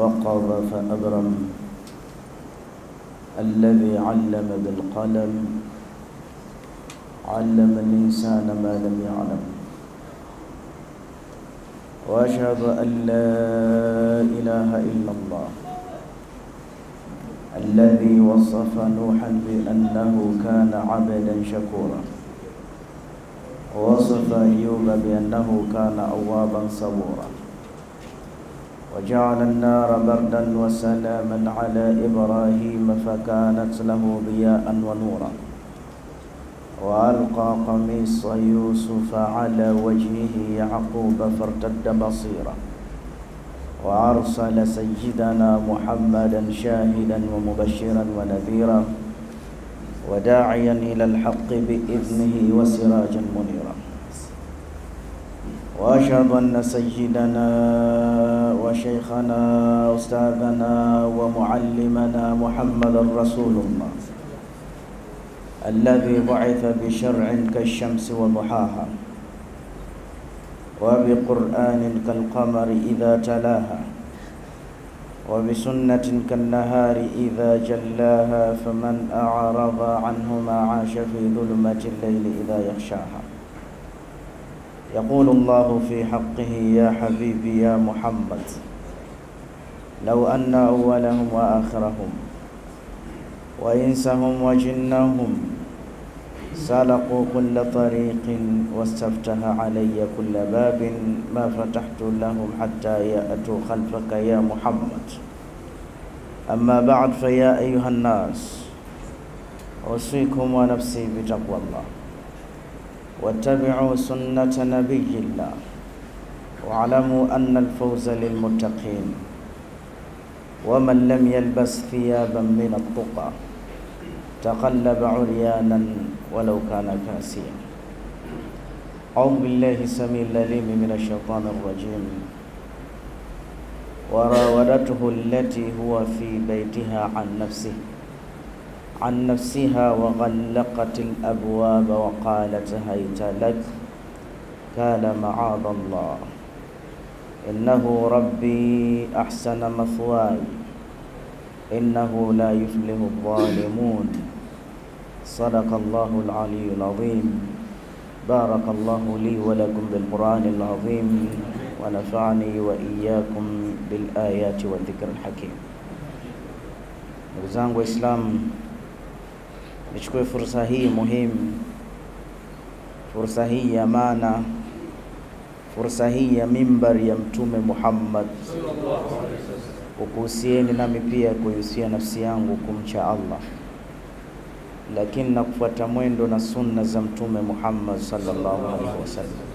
وقظ فأبرم. الذي علم بالقلم. علم الإنسان ما لم يعلم. وأشهد أن لا إله إلا الله. الذي وصف نوحا بأنه كان عبدا شكورا. ووصف أيوب بأنه كان أوابا صبورا. وجعل النار بردا وسلاما على إبراهيم فكانت له ضياء ونورا. وألقى قميص يوسف على وجهه يعقوب فارتد بصيرا. وأرسل سيدنا محمدا شاهدا ومبشرا ونذيرا وداعيا إلى الحق بإذنه وسراجا منيرا. وأشهد أن سيدنا وشيخنا أستاذنا ومعلمنا محمدا رسول الله الذي بعث بشرع كالشمس وضحاها وبقرآن كالقمر إذا تلاها وبسنة كالنهار إذا جلاها فمن أعرض عنهما عاش في ظلمة الليل إذا يغشاها يقول الله في حقه يا حبيبي يا محمد لو أن أولهم وآخرهم وإنسهم وجنهم سلقوا كل طريق واستفتح علي كل باب ما فتحت لهم حتى يأتوا خلفك يا محمد. أما بعد فيا أيها الناس أوصيكم ونفسي بتقوى الله. واتبعوا سنة نبي الله. واعلموا أن الفوز للمتقين. ومن لم يلبس ثيابا من التقى تقلب عريانا ولو كان كاسيا. أعوذ بالله السميع العليم من الشيطان الرجيم. وراودته التي هو في بيتها عن نفسه. عن نفسها وغلقت الأبواب وقالت هيت لك قال معاذ الله. إنه ربي أحسن مثواي. إنه لا يفلح الظالمون. صدق الله العلي العظيم. بارك الله لي ولكم بالقرآن العظيم. ونفعني وإياكم بالآيات والذكر الحكيم. ndugu zangu Waislamu, nichukue fursa hii muhimu, fursa hii ya maana, fursa hii ya mimbari ya Mtume Muhammad. Kukuhusieni nami pia kuihusia nafsi yangu kumcha Allah, lakini na kufuata mwendo na sunna za Mtume Muhammad sallallahu alaihi wasallam.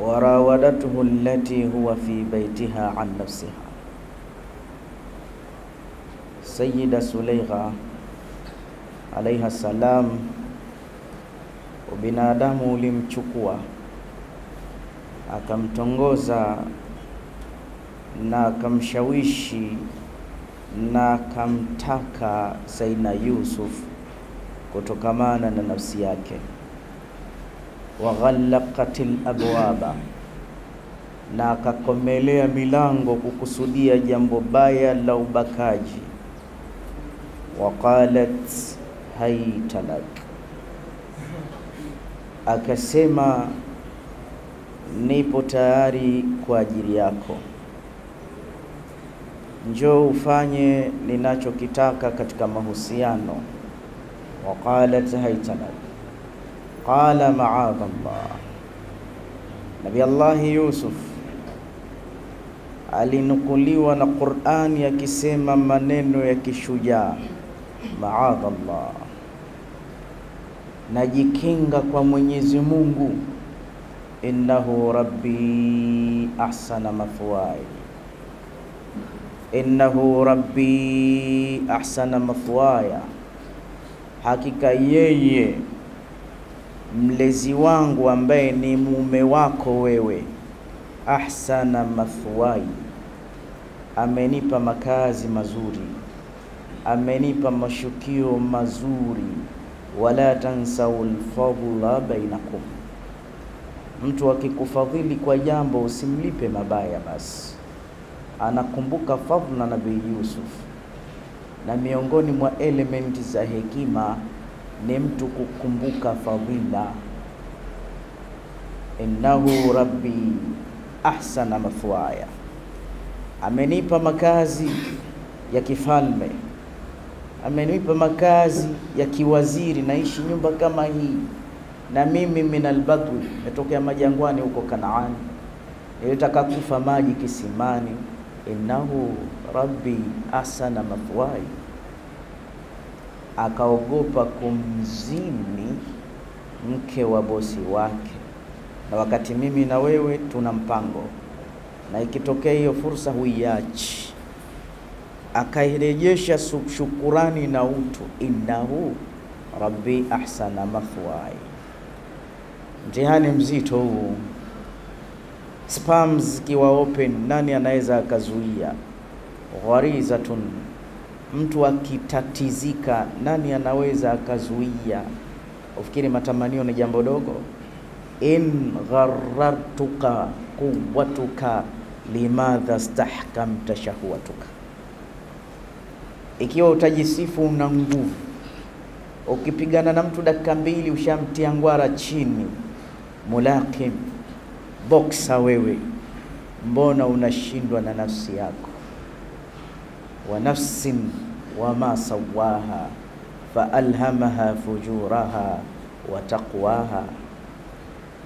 warawadatuhu allati huwa fi baitiha an nafsiha, Sayyida Sulaikha alaiha salam, ubinadamu ulimchukua akamtongoza na akamshawishi na akamtaka Saidina Yusuf kutokamana na nafsi yake. Waghallaqatil abwaba, na akakomelea milango kukusudia jambo baya la ubakaji. Waqalat haita lak, akasema nipo tayari kwa ajili yako, njoo ufanye ninachokitaka katika mahusiano. Waqalat haytalak qala maadha Allah. Nabi Allahi Yusuf alinukuliwa na Qur'ani akisema maneno ya kishujaa, maadha Allah, najikinga kwa Mwenyezi Mungu. Innahu rabbi ahsana mathwaya, innahu rabbi ahsana mathwaya, hakika yeye mlezi wangu ambaye ni mume wako wewe, ahsana mathwai, amenipa makazi mazuri, amenipa mashukio mazuri, wala tansau lfadla bainakum. Mtu akikufadhili kwa jambo usimlipe mabaya, basi. Anakumbuka fadhila Nabii Yusuf. Na miongoni mwa elementi za hekima ni mtu kukumbuka fadhila. Innahu rabbi ahsana mathwaya, amenipa makazi ya kifalme, amenipa makazi ya kiwaziri, naishi nyumba kama hii. Na mimi min albadwi, metokea majangwani huko Kanaani, nilitaka kufa maji kisimani. Innahu rabbi asana mathwai, akaogopa kumzini mke wa bosi wake, na wakati mimi na wewe tuna mpango, na ikitokea hiyo fursa huiachi. Akairejesha shukurani na utu, innahu rabbi ahsana mathwai. Mtihani mzito huu, spams zikiwa open, nani anaweza akazuia? Gharizatun, mtu akitatizika, nani anaweza akazuia? Ufikiri matamanio ni jambo dogo? in gharartuka quwwatuka limadha stahkamta shahwatuka, ikiwa utajisifu una nguvu, ukipigana na mtu dakika mbili ushamtia ngwara chini Mulakim boksa wewe, mbona unashindwa na nafsi yako? wa nafsin wama sawaha faalhamaha fujuraha wa taqwaha,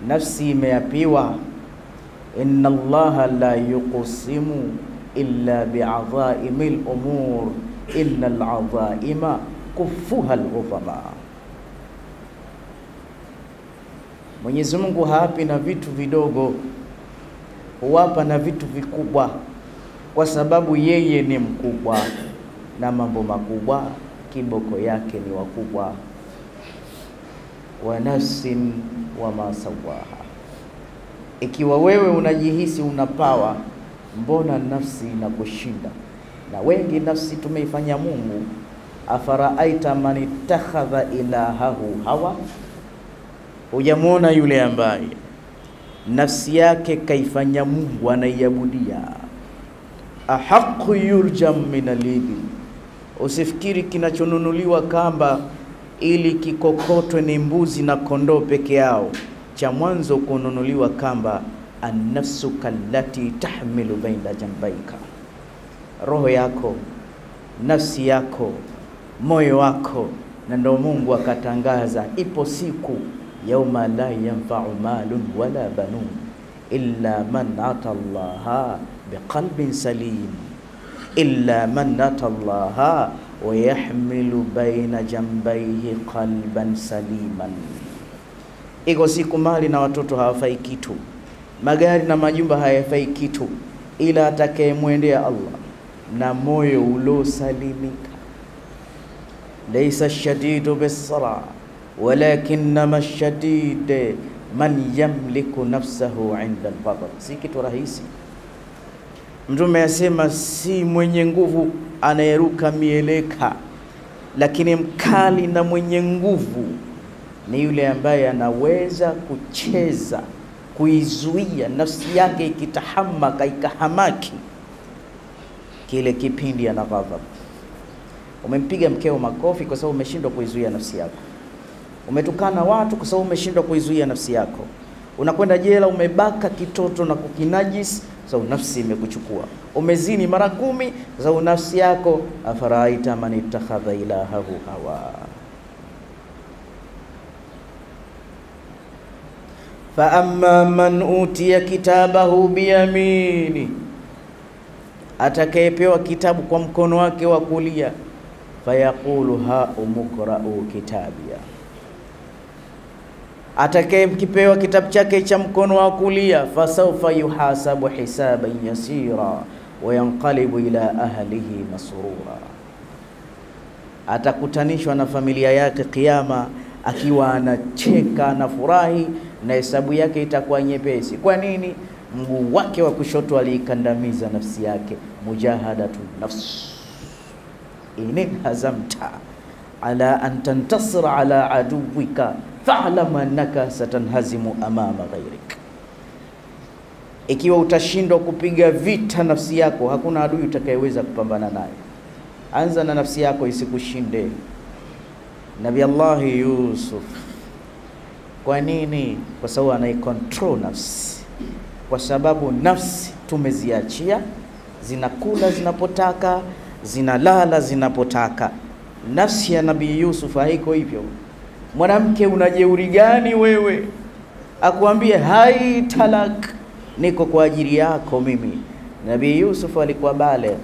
nafsi imeapiwa. inna Allaha la yuqsimu illa biadhaimi lumur inna ladhaima kufuha lghudhama Mwenyezi Mungu haapi na vitu vidogo, huwapa na vitu vikubwa, kwa sababu yeye ni mkubwa, na mambo makubwa kiboko yake ni wakubwa. wa nafsin wama sawaha, ikiwa wewe unajihisi unapawa, mbona nafsi inakushinda? Na wengi nafsi tumeifanya Mungu. afaraaita man ittakhadha ilahahu hawa Hujamwona yule ambaye nafsi yake kaifanya Mungu anaiabudia. ahaqu yurjam min alibil, usifikiri kinachonunuliwa kamba ili kikokotwe ni mbuzi na kondoo peke yao. Cha mwanzo kununuliwa kamba, annafsu kallati tahmilu baina jambaika, roho yako, nafsi yako, moyo wako. Na ndo Mungu akatangaza, ipo siku yauma la yanfau malun wala banun illa man ata llaha biqalbin salim illa man ata llaha wayahmilu baina jambaihi qalban saliman. Iko siku mali na watoto hawafai kitu, magari na majumba hayafai kitu, ila atakayemwendea Allah na moyo uliosalimika. Laisa shadidu bisra walakinama shadide man yamliku nafsahu inda lghadab, si kitu rahisi. Mtume asema si mwenye nguvu anayeruka mieleka, lakini mkali na mwenye nguvu ni yule ambaye anaweza kucheza, kuizuia nafsi yake ikitahamaka, ikahamaki kile kipindi ana ghadhab. Umempiga mkeo makofi kwa sababu umeshindwa kuizuia nafsi yako umetukana watu kwa sababu umeshindwa kuizuia nafsi yako. Unakwenda jela, umebaka kitoto na kukinajis sababu nafsi imekuchukua. Umezini mara kumi sababu nafsi yako. afaraita man ittakhadha ilahahu hawa fa amma man utiya kitabahu biyamini, atakayepewa kitabu kwa mkono wake wa kulia, fayaqulu ha umukrau kitabia atakayekipewa kitabu chake cha mkono wa kulia fasaufa yuhasabu hisaban yasira wa yanqalibu ila ahlihi masrura, atakutanishwa na familia yake Kiyama akiwa anacheka na furahi, na hesabu yake itakuwa nyepesi. Kwa nini? Mguu wake wa kushoto aliikandamiza nafsi yake, mujahadatu nafs in hazamta ala an tantasira ala aduwika fa'lam annaka satanhazimu amama ghairik. Ikiwa utashindwa kupiga vita nafsi yako, hakuna adui utakayeweza kupambana naye. Anza na nafsi yako isikushinde. Nabi Allahi Yusuf, kwa nini? Kwa sababu anaikontrol nafsi, kwa sababu nafsi tumeziachia, zinakula zinapotaka, zinalala zinapotaka. Nafsi ya Nabii Yusuf haiko hivyo. Mwanamke, unajeuri gani wewe? Akuambie hai talak, niko kwa ajili yako mimi. Nabii Yusuf alikuwa baligh,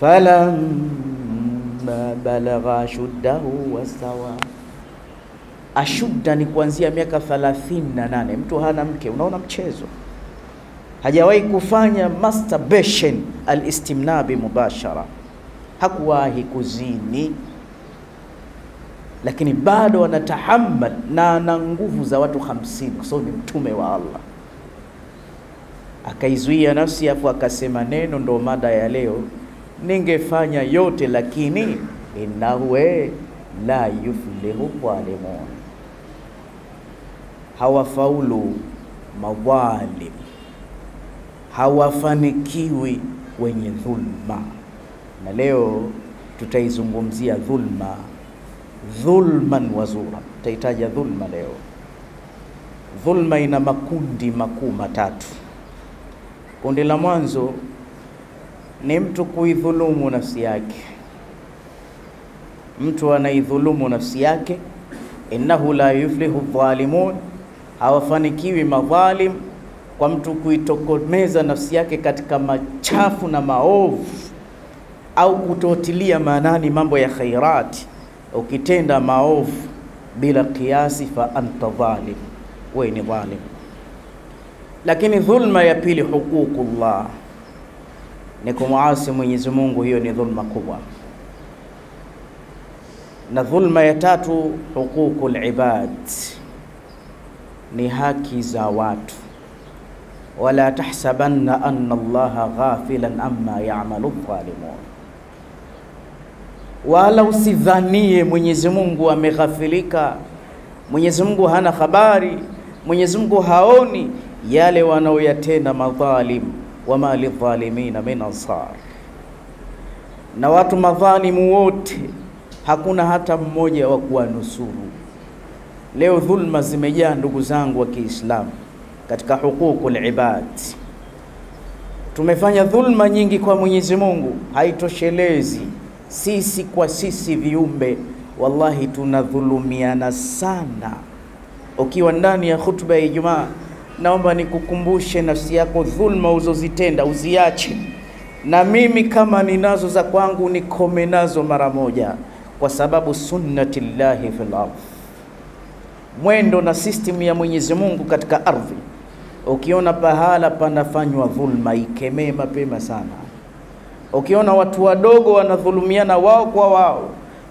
falamma balagha shuddahu wastawa. Ashudda ni kuanzia miaka 38. Mtu hana mke, unaona mchezo, hajawahi kufanya masturbation alistimnabi mubashara, hakuwahi kuzini lakini bado anatahammal na ana nguvu za watu hamsini kwa sababu ni mtume wa Allah. Akaizuia nafsi afu akasema neno, ndo mada ya leo. Ningefanya yote lakini innahu la yuflihu dhalimun, hawafaulu madhalim, hawafanikiwi wenye dhulma. Na leo tutaizungumzia dhulma dhulman wazura. Tutaitaja dhulma leo. Dhulma ina makundi makuu matatu. Kundi la mwanzo ni mtu kuidhulumu nafsi yake. Mtu anaidhulumu nafsi yake, innahu la yuflihu dhalimun, hawafanikiwi madhalim, kwa mtu kuitokomeza nafsi yake katika machafu na maovu, au kutotilia maanani mambo ya khairati ukitenda maovu bila kiasi, fa anta dhalim, wewe ni dhalim. Lakini dhulma ya pili, huququllah, ni kumuasi Mwenyezi Mungu, hiyo ni dhulma kubwa. Na dhulma ya tatu, huququl ibad, ni haki za watu. Wala tahsabanna anna Allaha ghafilan amma ya'malu dhalimun wala usidhanie Mwenyezi Mungu ameghafilika. Mwenyezi Mungu hana habari, Mwenyezi Mungu haoni yale wanaoyatenda madhalim. Wama lidhalimina min ansar, na watu madhalimu wote hakuna hata mmoja wa kuwanusuru. Leo dhulma zimejaa, ndugu zangu wa Kiislamu, katika huququl ibad. Tumefanya dhulma nyingi kwa Mwenyezi Mungu, haitoshelezi sisi kwa sisi viumbe, wallahi tunadhulumiana sana. Ukiwa ndani ya khutba ya Ijumaa, naomba nikukumbushe nafsi yako dhulma uzozitenda uziache, na mimi kama ninazo za kwangu nikome nazo mara moja, kwa sababu sunnatillahi fil ardh, mwendo na system ya Mwenyezi Mungu katika ardhi. Ukiona pahala panafanywa dhulma, ikemee mapema sana. Ukiona watu wadogo wanadhulumiana wao kwa wao,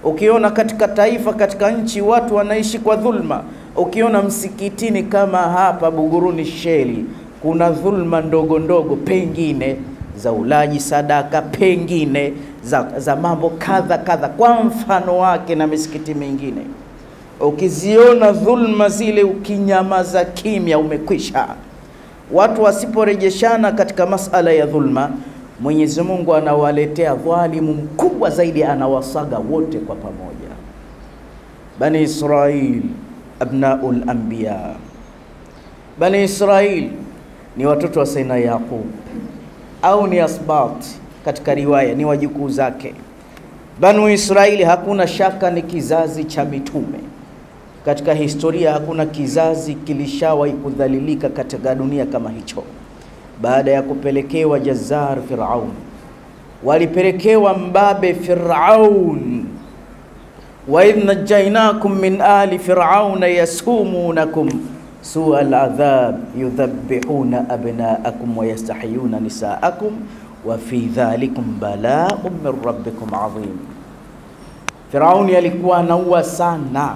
ukiona katika taifa, katika nchi watu wanaishi kwa dhulma, ukiona msikitini kama hapa Buguruni Sheli kuna dhulma ndogo ndogo, pengine za ulaji sadaka, pengine za, za mambo kadha kadha, kwa mfano wake na misikiti mingine, ukiziona dhulma zile, ukinyamaza kimya, umekwisha. Watu wasiporejeshana katika masala ya dhulma Mwenyezi Mungu anawaletea dhalimu mkubwa zaidi, anawasaga wote kwa pamoja. Bani Israil abnaul anbiya, Bani Israil ni watoto wa Saina Yaqub au ni asbat, katika riwaya ni wajukuu zake. Banu Israili hakuna shaka ni kizazi cha mitume. Katika historia hakuna kizazi kilishawahi kudhalilika katika dunia kama hicho. Baada ya kupelekewa Jazar Firaun, walipelekewa mbabe Firaun, wa idh najainakum min ali firauna yasumunakum sua aladhab yudhabbihuna abnaakum wa yastahiyuna nisaakum wa fi dhalikum bala'un min rabbikum adhim. Firauni alikuwa anaua sana,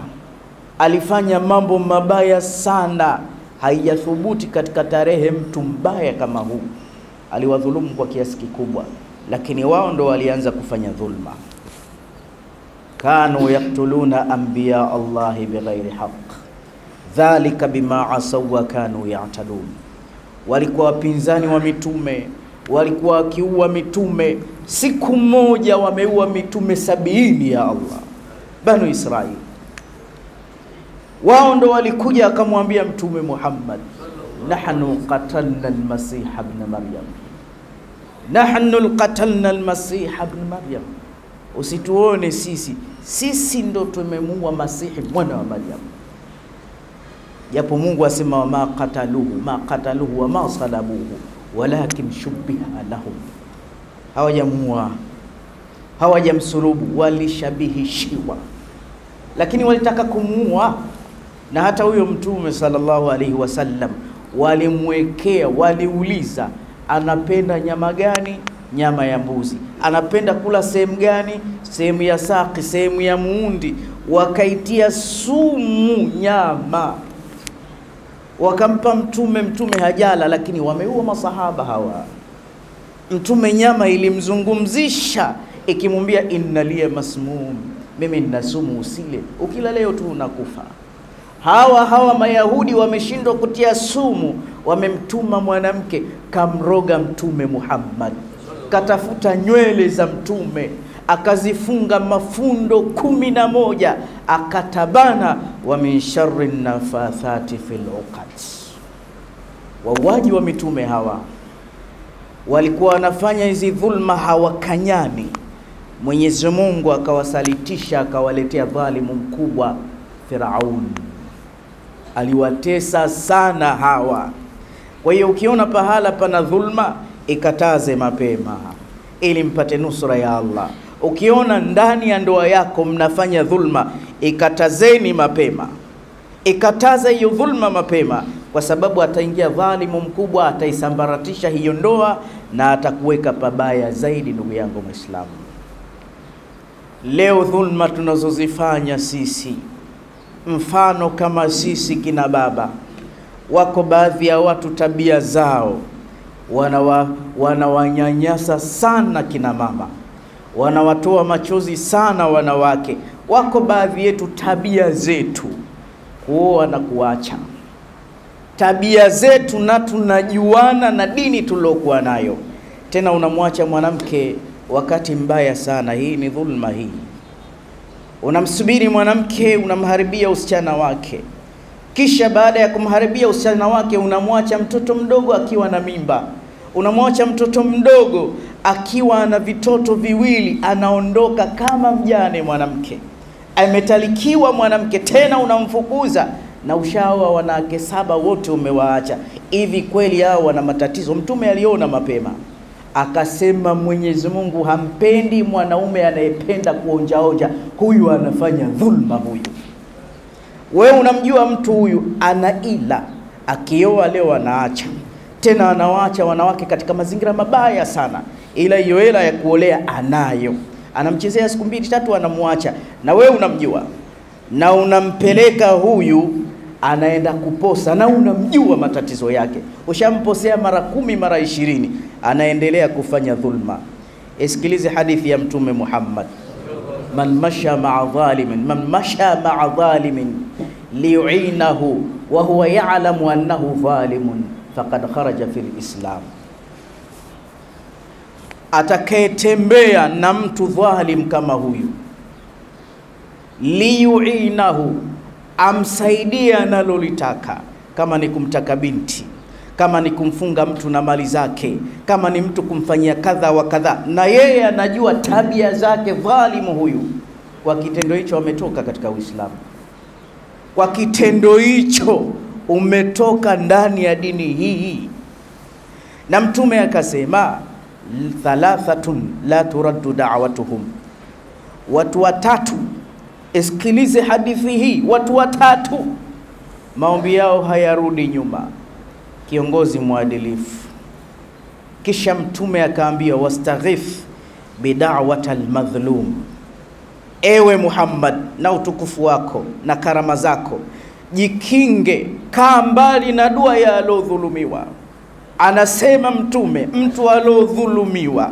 alifanya mambo mabaya sana haijathubuti katika tarehe mtu mbaya kama huu aliwadhulumu kwa kiasi kikubwa, lakini wao ndo walianza kufanya dhulma. kanu yaktuluna anbiya Allahi bighairi haq dhalika bima asaw wa kanu ya'tadun, walikuwa wapinzani wa mitume, walikuwa wakiua mitume. Siku moja wameua mitume sabini ya Allah, Banu Israili. Wao ndo walikuja akamwambia Mtume Muhammad, nahnu qatalna almasiha ibn Maryam, nahnu qatalna almasiha ibn Maryam, usituone sisi, sisi ndo tumemuua Masihi mwana wa Maryam. Japo Mungu asema wama qataluhu ma qataluhu wama salabuhu walakin shubbiha lahum, hawajamua hawajamsulubu, walishabihishiwa, lakini walitaka kumuua. Na hata huyo Mtume sallallahu alaihi wasallam walimwekea, waliuliza anapenda nyama gani? Nyama ya mbuzi. Anapenda kula sehemu gani? Sehemu ya saki, sehemu ya muundi. Wakaitia sumu nyama wakampa Mtume. Mtume hajala, lakini wameua masahaba hawa. Mtume nyama ilimzungumzisha ikimwambia, inna liya masmum, mimi nina sumu, usile, ukila leo tu unakufa. Hawa hawa Mayahudi wameshindwa kutia sumu, wamemtuma mwanamke kamroga Mtume Muhammad, katafuta nywele za Mtume akazifunga mafundo kumi na moja akatabana, wa min sharri nafathati fil uqad. Wauaji wa mitume hawa walikuwa wanafanya hizi dhulma, hawakanyani. Mwenyezi Mungu akawasalitisha akawaletea dhalimu mkubwa Firaun, aliwatesa sana hawa. Kwa hiyo ukiona pahala pana dhulma, ikataze mapema ili mpate nusra ya Allah. Ukiona ndani ya ndoa yako mnafanya dhulma, ikatazeni mapema, ikataza hiyo dhulma mapema, kwa sababu ataingia dhalimu mkubwa, ataisambaratisha hiyo ndoa na atakuweka pabaya zaidi. Ndugu yangu Mwislamu, leo dhulma tunazozifanya sisi, mfano kama sisi kina baba, wako baadhi ya watu tabia zao wanawa wanawanyanyasa sana kina mama, wanawatoa machozi sana wanawake. Wako baadhi yetu tabia zetu kuoa na kuacha, tabia zetu, na tunajuana na dini tuliokuwa nayo. Tena unamwacha mwanamke wakati mbaya sana. Hii ni dhulma. Hii unamsubiri mwanamke, unamharibia usichana wake, kisha baada ya kumharibia usichana wake unamwacha mtoto mdogo akiwa na mimba unamwacha mtoto mdogo akiwa na vitoto viwili, anaondoka kama mjane mwanamke, ametalikiwa mwanamke, tena unamfukuza na ushaoa wanawake saba, wote umewaacha. Hivi kweli hao wana matatizo? Mtume aliona mapema akasema, Mwenyezi Mungu hampendi mwanaume anayependa kuonjaonja, huyu anafanya dhulma. Huyu. Wewe unamjua mtu huyu ana ila, akioa leo anaacha. Tena anawaacha wanawake katika mazingira mabaya sana, ila hiyo hela ya kuolea anayo, anamchezea siku mbili tatu, anamwacha. Na wewe unamjua. Na unampeleka huyu, anaenda kuposa, na unamjua matatizo yake, ushamposea mara kumi mara ishirini, anaendelea kufanya dhulma. Isikilize hadithi ya Mtume Muhammad, man masha maa dhalimin, man masha maa dhalimin liyuinahu wa huwa ya'lamu annahu dhalimun faqad kharaja fil Islam, atakayetembea na mtu dhalim kama huyu, liyuinahu, amsaidie analolitaka, kama ni kumtaka binti, kama ni kumfunga mtu na mali zake, kama ni mtu kumfanyia kadha wa kadha, na yeye anajua tabia zake dhalimu huyu, kwa kitendo hicho ametoka katika Uislamu. Kwa kitendo hicho umetoka ndani ya dini hii. Na Mtume akasema thalathatun la turaddu da'watuhum, watu watatu. Isikilize hadithi hii, watu watatu maombi yao hayarudi nyuma. Kiongozi mwadilifu. Kisha Mtume akaambia wastaghith bida'wat almadhlum, ewe Muhammad, na utukufu wako na karama zako jikinge, kaa mbali na dua ya alodhulumiwa. Anasema Mtume, mtu alodhulumiwa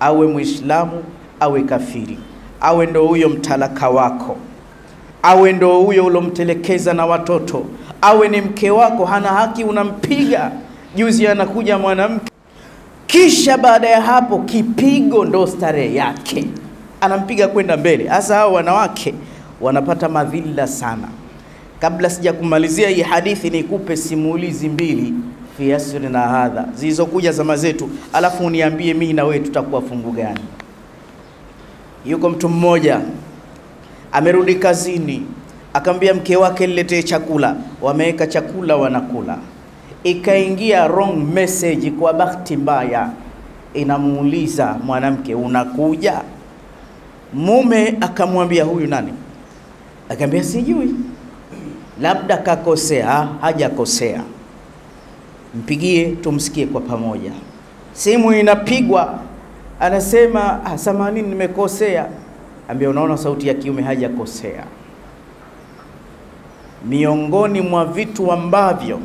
awe Muislamu awe kafiri, awe ndo huyo mtalaka wako, awe ndo huyo ulomtelekeza na watoto, awe ni mke wako, hana haki, unampiga juzi anakuja mwanamke, kisha baada ya hapo kipigo ndo starehe yake, anampiga kwenda mbele. Hasa hao wanawake wanapata madhila sana. Kabla sija kumalizia hii hadithi, nikupe simulizi mbili fi yasri na hadha zilizokuja zama zetu, alafu uniambie mimi na wewe tutakuwa fungu gani? Yuko mtu mmoja amerudi kazini, akamwambia mke wake niletee chakula. Wameweka chakula wanakula, ikaingia wrong message. Kwa bahati mbaya, inamuuliza mwanamke, unakuja? Mume akamwambia huyu nani? Akaambia sijui, labda kakosea. Hajakosea, mpigie tumsikie kwa pamoja. Simu inapigwa, anasema ah, samahani, nimekosea. Ambia, unaona sauti ya kiume, hajakosea. Miongoni mwa vitu ambavyo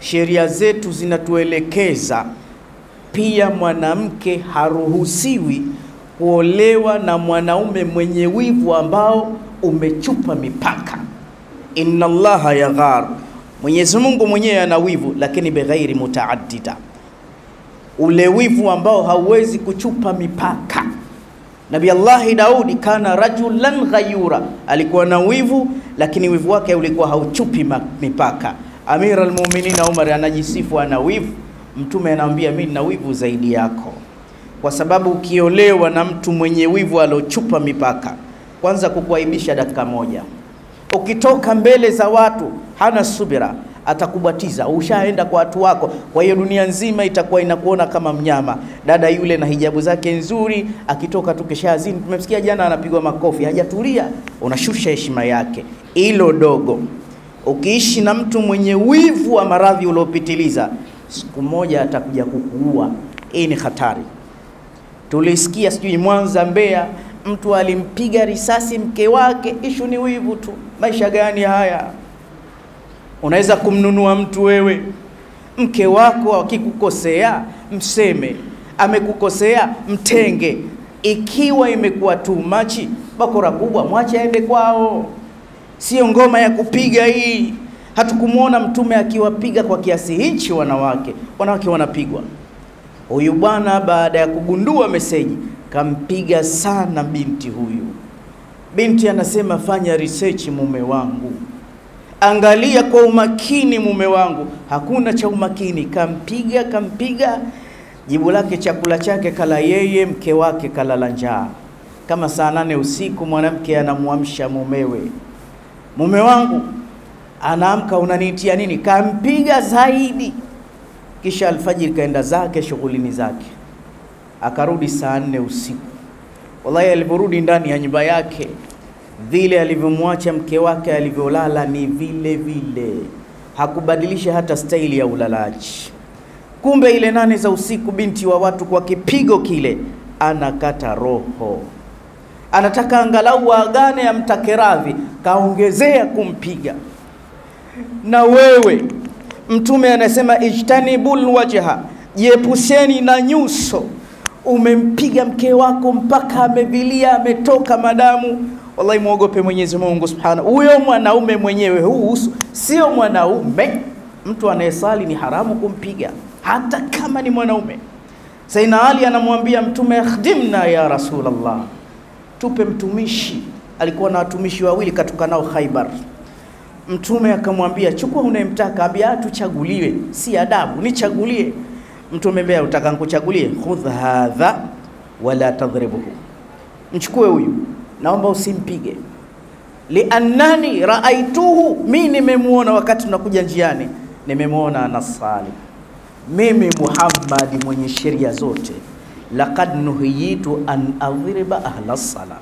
sheria zetu zinatuelekeza pia, mwanamke haruhusiwi kuolewa na mwanaume mwenye wivu ambao umechupa mipaka. Inna Allaha yaghar, Mwenyezi Mungu mwenyewe ana wivu, lakini bighairi mutaaddida, ule wivu ambao hauwezi kuchupa mipaka. Nabii Allahi Daudi kana rajulan ghayura, alikuwa na wivu, lakini wivu wake ulikuwa hauchupi mipaka. Amir almuminina Umar anajisifu ana wivu, Mtume anamwambia mimi na wivu zaidi yako, kwa sababu ukiolewa na mtu mwenye wivu aliochupa mipaka, kwanza kukuaibisha dakika moja, ukitoka mbele za watu hana subira, atakubatiza ushaenda kwa watu wako. Kwa hiyo dunia nzima itakuwa inakuona kama mnyama. Dada yule na hijabu zake nzuri, akitoka tu kishazini, tumemsikia jana anapigwa makofi, hajatulia, unashusha heshima yake. Hilo dogo. Ukiishi na mtu mwenye wivu wa maradhi uliopitiliza, siku moja atakuja kukuua. Hii ni hatari. Tulisikia sijui Mwanza, Mbeya, mtu alimpiga risasi mke wake, ishu ni wivu tu. Maisha gani haya? Unaweza kumnunua mtu wewe, mke wako akikukosea mseme, amekukosea mtenge. Ikiwa imekuwa too much, bakora kubwa, mwache aende kwao. Sio ngoma ya kupiga hii. Hatukumwona Mtume akiwapiga kwa kiasi hichi wanawake. Wanawake wanapigwa. Huyu bwana baada ya kugundua meseji kampiga sana binti huyu. Binti anasema fanya research, mume wangu Angalia kwa umakini mume wangu. Hakuna cha umakini, kampiga kampiga. Jibu lake chakula chake kala yeye, mke wake kalala njaa. Kama saa nane usiku mwanamke anamwamsha mumewe, mume wangu, anaamka, unaniitia nini? Kampiga zaidi. Kisha alfajiri kaenda zake shughulini zake, akarudi saa nne usiku. Wallahi, aliporudi ndani ya nyumba yake vile alivyomwacha mke wake alivyolala ni vile vile, hakubadilisha hata staili ya ulalaji. Kumbe ile nane za usiku, binti wa watu kwa kipigo kile anakata roho, anataka angalau waagane, amtake radhi, kaongezea kumpiga. Na wewe Mtume anasema ijtanibul wajha, jiepusheni na nyuso. Umempiga mke wako mpaka amevilia, ametoka madamu Wallahi, muogope Mwenyezi Mungu Subhanahu. Huyo mwanaume mwenyewe huu sio mwanaume. Mtu anayesali ni haramu kumpiga hata kama ni mwanaume. Saina Ali anamwambia Mtume, akhdimna ya Rasulullah, tupe mtumishi. Alikuwa na watumishi wawili katoka nao Khaibar. Mtume akamwambia, chukua unayemtaka. Ambia tuchaguliwe, si adabu, nichagulie. Mtume mbea, utaka nikuchagulie? Khudh hadha wala tadhribuhu, mchukue huyu naomba usimpige. liannani raaituhu, mi nimemwona wakati tunakuja njiani, nimemwona anasali. Mimi Muhammadi mwenye sheria zote, lakad nuhiyitu an adhriba ahla sala,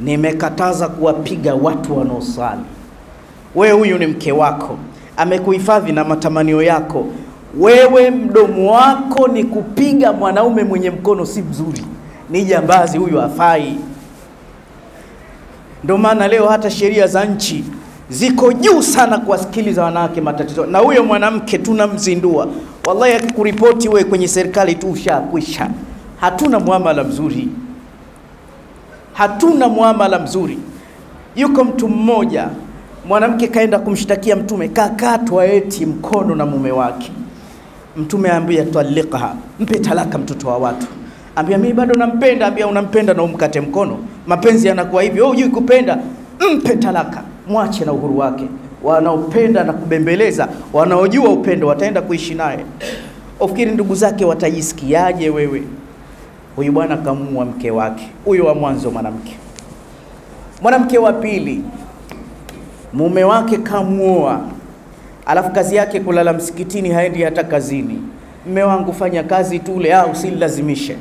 nimekataza kuwapiga watu wanaosali. Wewe huyu ni mke wako, amekuhifadhi na matamanio yako. Wewe mdomo wako ni kupiga mwanaume mwenye mkono si mzuri, ni jambazi huyu, afai ndio maana leo hata sheria za nchi ziko juu sana kuwasikiliza wanawake matatizo, na huyo mwanamke tunamzindua. Wallahi, akikuripoti wewe kwenye serikali tu ushakwisha. Hatuna muamala mzuri, hatuna muamala mzuri. Yuko mtu mmoja mwanamke kaenda kumshtakia Mtume, kakatwa eti mkono na mume wake. Mtume aambia talliqha, mpe talaka mtoto wa watu. Ambia mimi bado nampenda. Ambia unampenda na umkate mkono? Mapenzi yanakuwa hivyo. Wewe hujui kupenda, mpe talaka, mwache na uhuru wake. Wanaopenda na kubembeleza, wanaojua upendo wataenda kuishi naye. Ufikiri ndugu zake watajisikiaje? Wewe huyu bwana kamua mke wake, huyo wa mwanzo mwanamke. Mwanamke wa pili, mume wake kamuoa, alafu kazi yake kulala msikitini, haendi hata kazini. Mme wangu fanya kazi tule, au usilazimishe,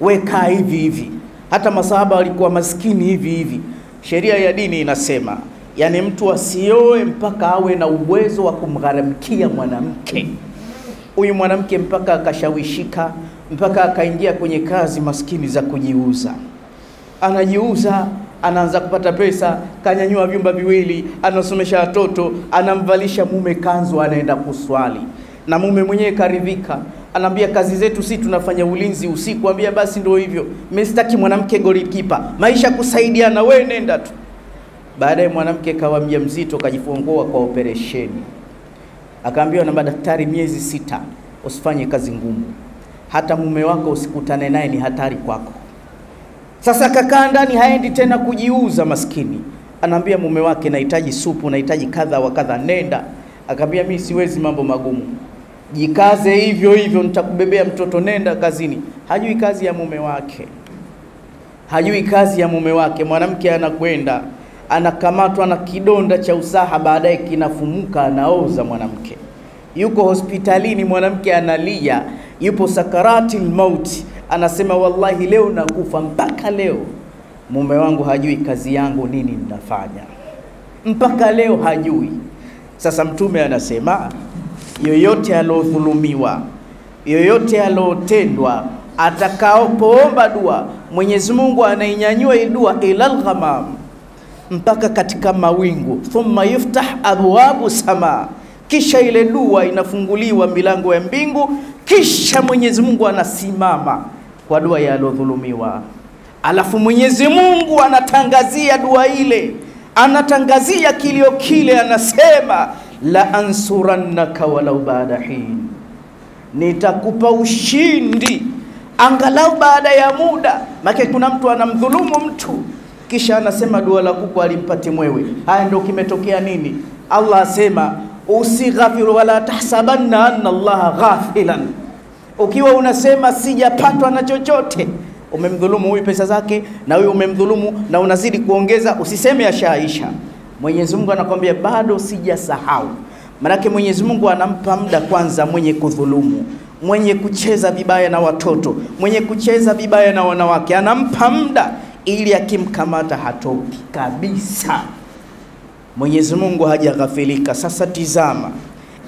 we kaa hivi hivi. Hata masahaba walikuwa maskini hivi hivi. Sheria ya dini inasema, yani mtu asioe mpaka awe na uwezo wa kumgharamikia mwanamke huyu mwanamke mpaka akashawishika mpaka akaingia kwenye kazi maskini za kujiuza. Anajiuza, anaanza kupata pesa, kanyanyua vyumba viwili, anasomesha watoto, anamvalisha mume kanzu, anaenda kuswali, na mume mwenyewe karidhika. Anaambia kazi zetu si tunafanya ulinzi usiku, ambia basi ndio hivyo, mimi sitaki mwanamke golikipa, maisha kusaidiana, we nenda tu. Baadaye mwanamke kawa mjamzito, kajifungua kwa operesheni akaambiwa na madaktari, miezi sita usifanye kazi ngumu, hata mume wako usikutane naye, ni hatari kwako. Sasa kakaa ndani, haendi tena kujiuza, maskini. Anaambia mume wake, nahitaji supu, nahitaji kadha wa kadha, nenda. Akaambia mimi siwezi mambo magumu, jikaze hivyo hivyo, nitakubebea mtoto, nenda kazini. Hajui kazi ya mume wake, hajui kazi ya mume wake. Mwanamke anakwenda anakamatwa na kidonda cha usaha, baadaye kinafumuka, anaoza. Mwanamke yuko hospitalini, mwanamke analia, yupo sakaratil mauti, anasema wallahi, leo nakufa, mpaka leo mume wangu hajui kazi yangu nini ninafanya, mpaka leo hajui. Sasa Mtume anasema yoyote aliodhulumiwa, yoyote aliotendwa, atakaopoomba dua, Mwenyezi Mungu anainyanyua hii dua ilal ghamam mpaka katika mawingu, thumma yuftah abwabu sama, kisha ile dua inafunguliwa milango ya mbingu, kisha Mwenyezi Mungu anasimama kwa dua ya alodhulumiwa, alafu Mwenyezi Mungu anatangazia dua ile, anatangazia kilio kile, anasema la ansurannaka walau baada hin, nitakupa ushindi angalau baada ya muda. Maana kuna mtu anamdhulumu mtu kisha anasema dua la kuku alimpati mwewe. Haya ndio kimetokea nini? Allah asema usighafiru wala tahsabanna anna Allaha ghafilan. Ukiwa unasema sijapatwa na chochote, umemdhulumu huyu pesa zake na huyu umemdhulumu na unazidi kuongeza, usiseme ashaisha. Mwenyezi Mungu anakwambia bado sijasahau. Maanake Mwenyezi Mungu anampa muda kwanza mwenye kudhulumu, mwenye kucheza vibaya na watoto, mwenye kucheza vibaya na wanawake, anampa muda ili akimkamata hatoki kabisa. Mwenyezi Mungu hajaghafilika. Sasa tizama,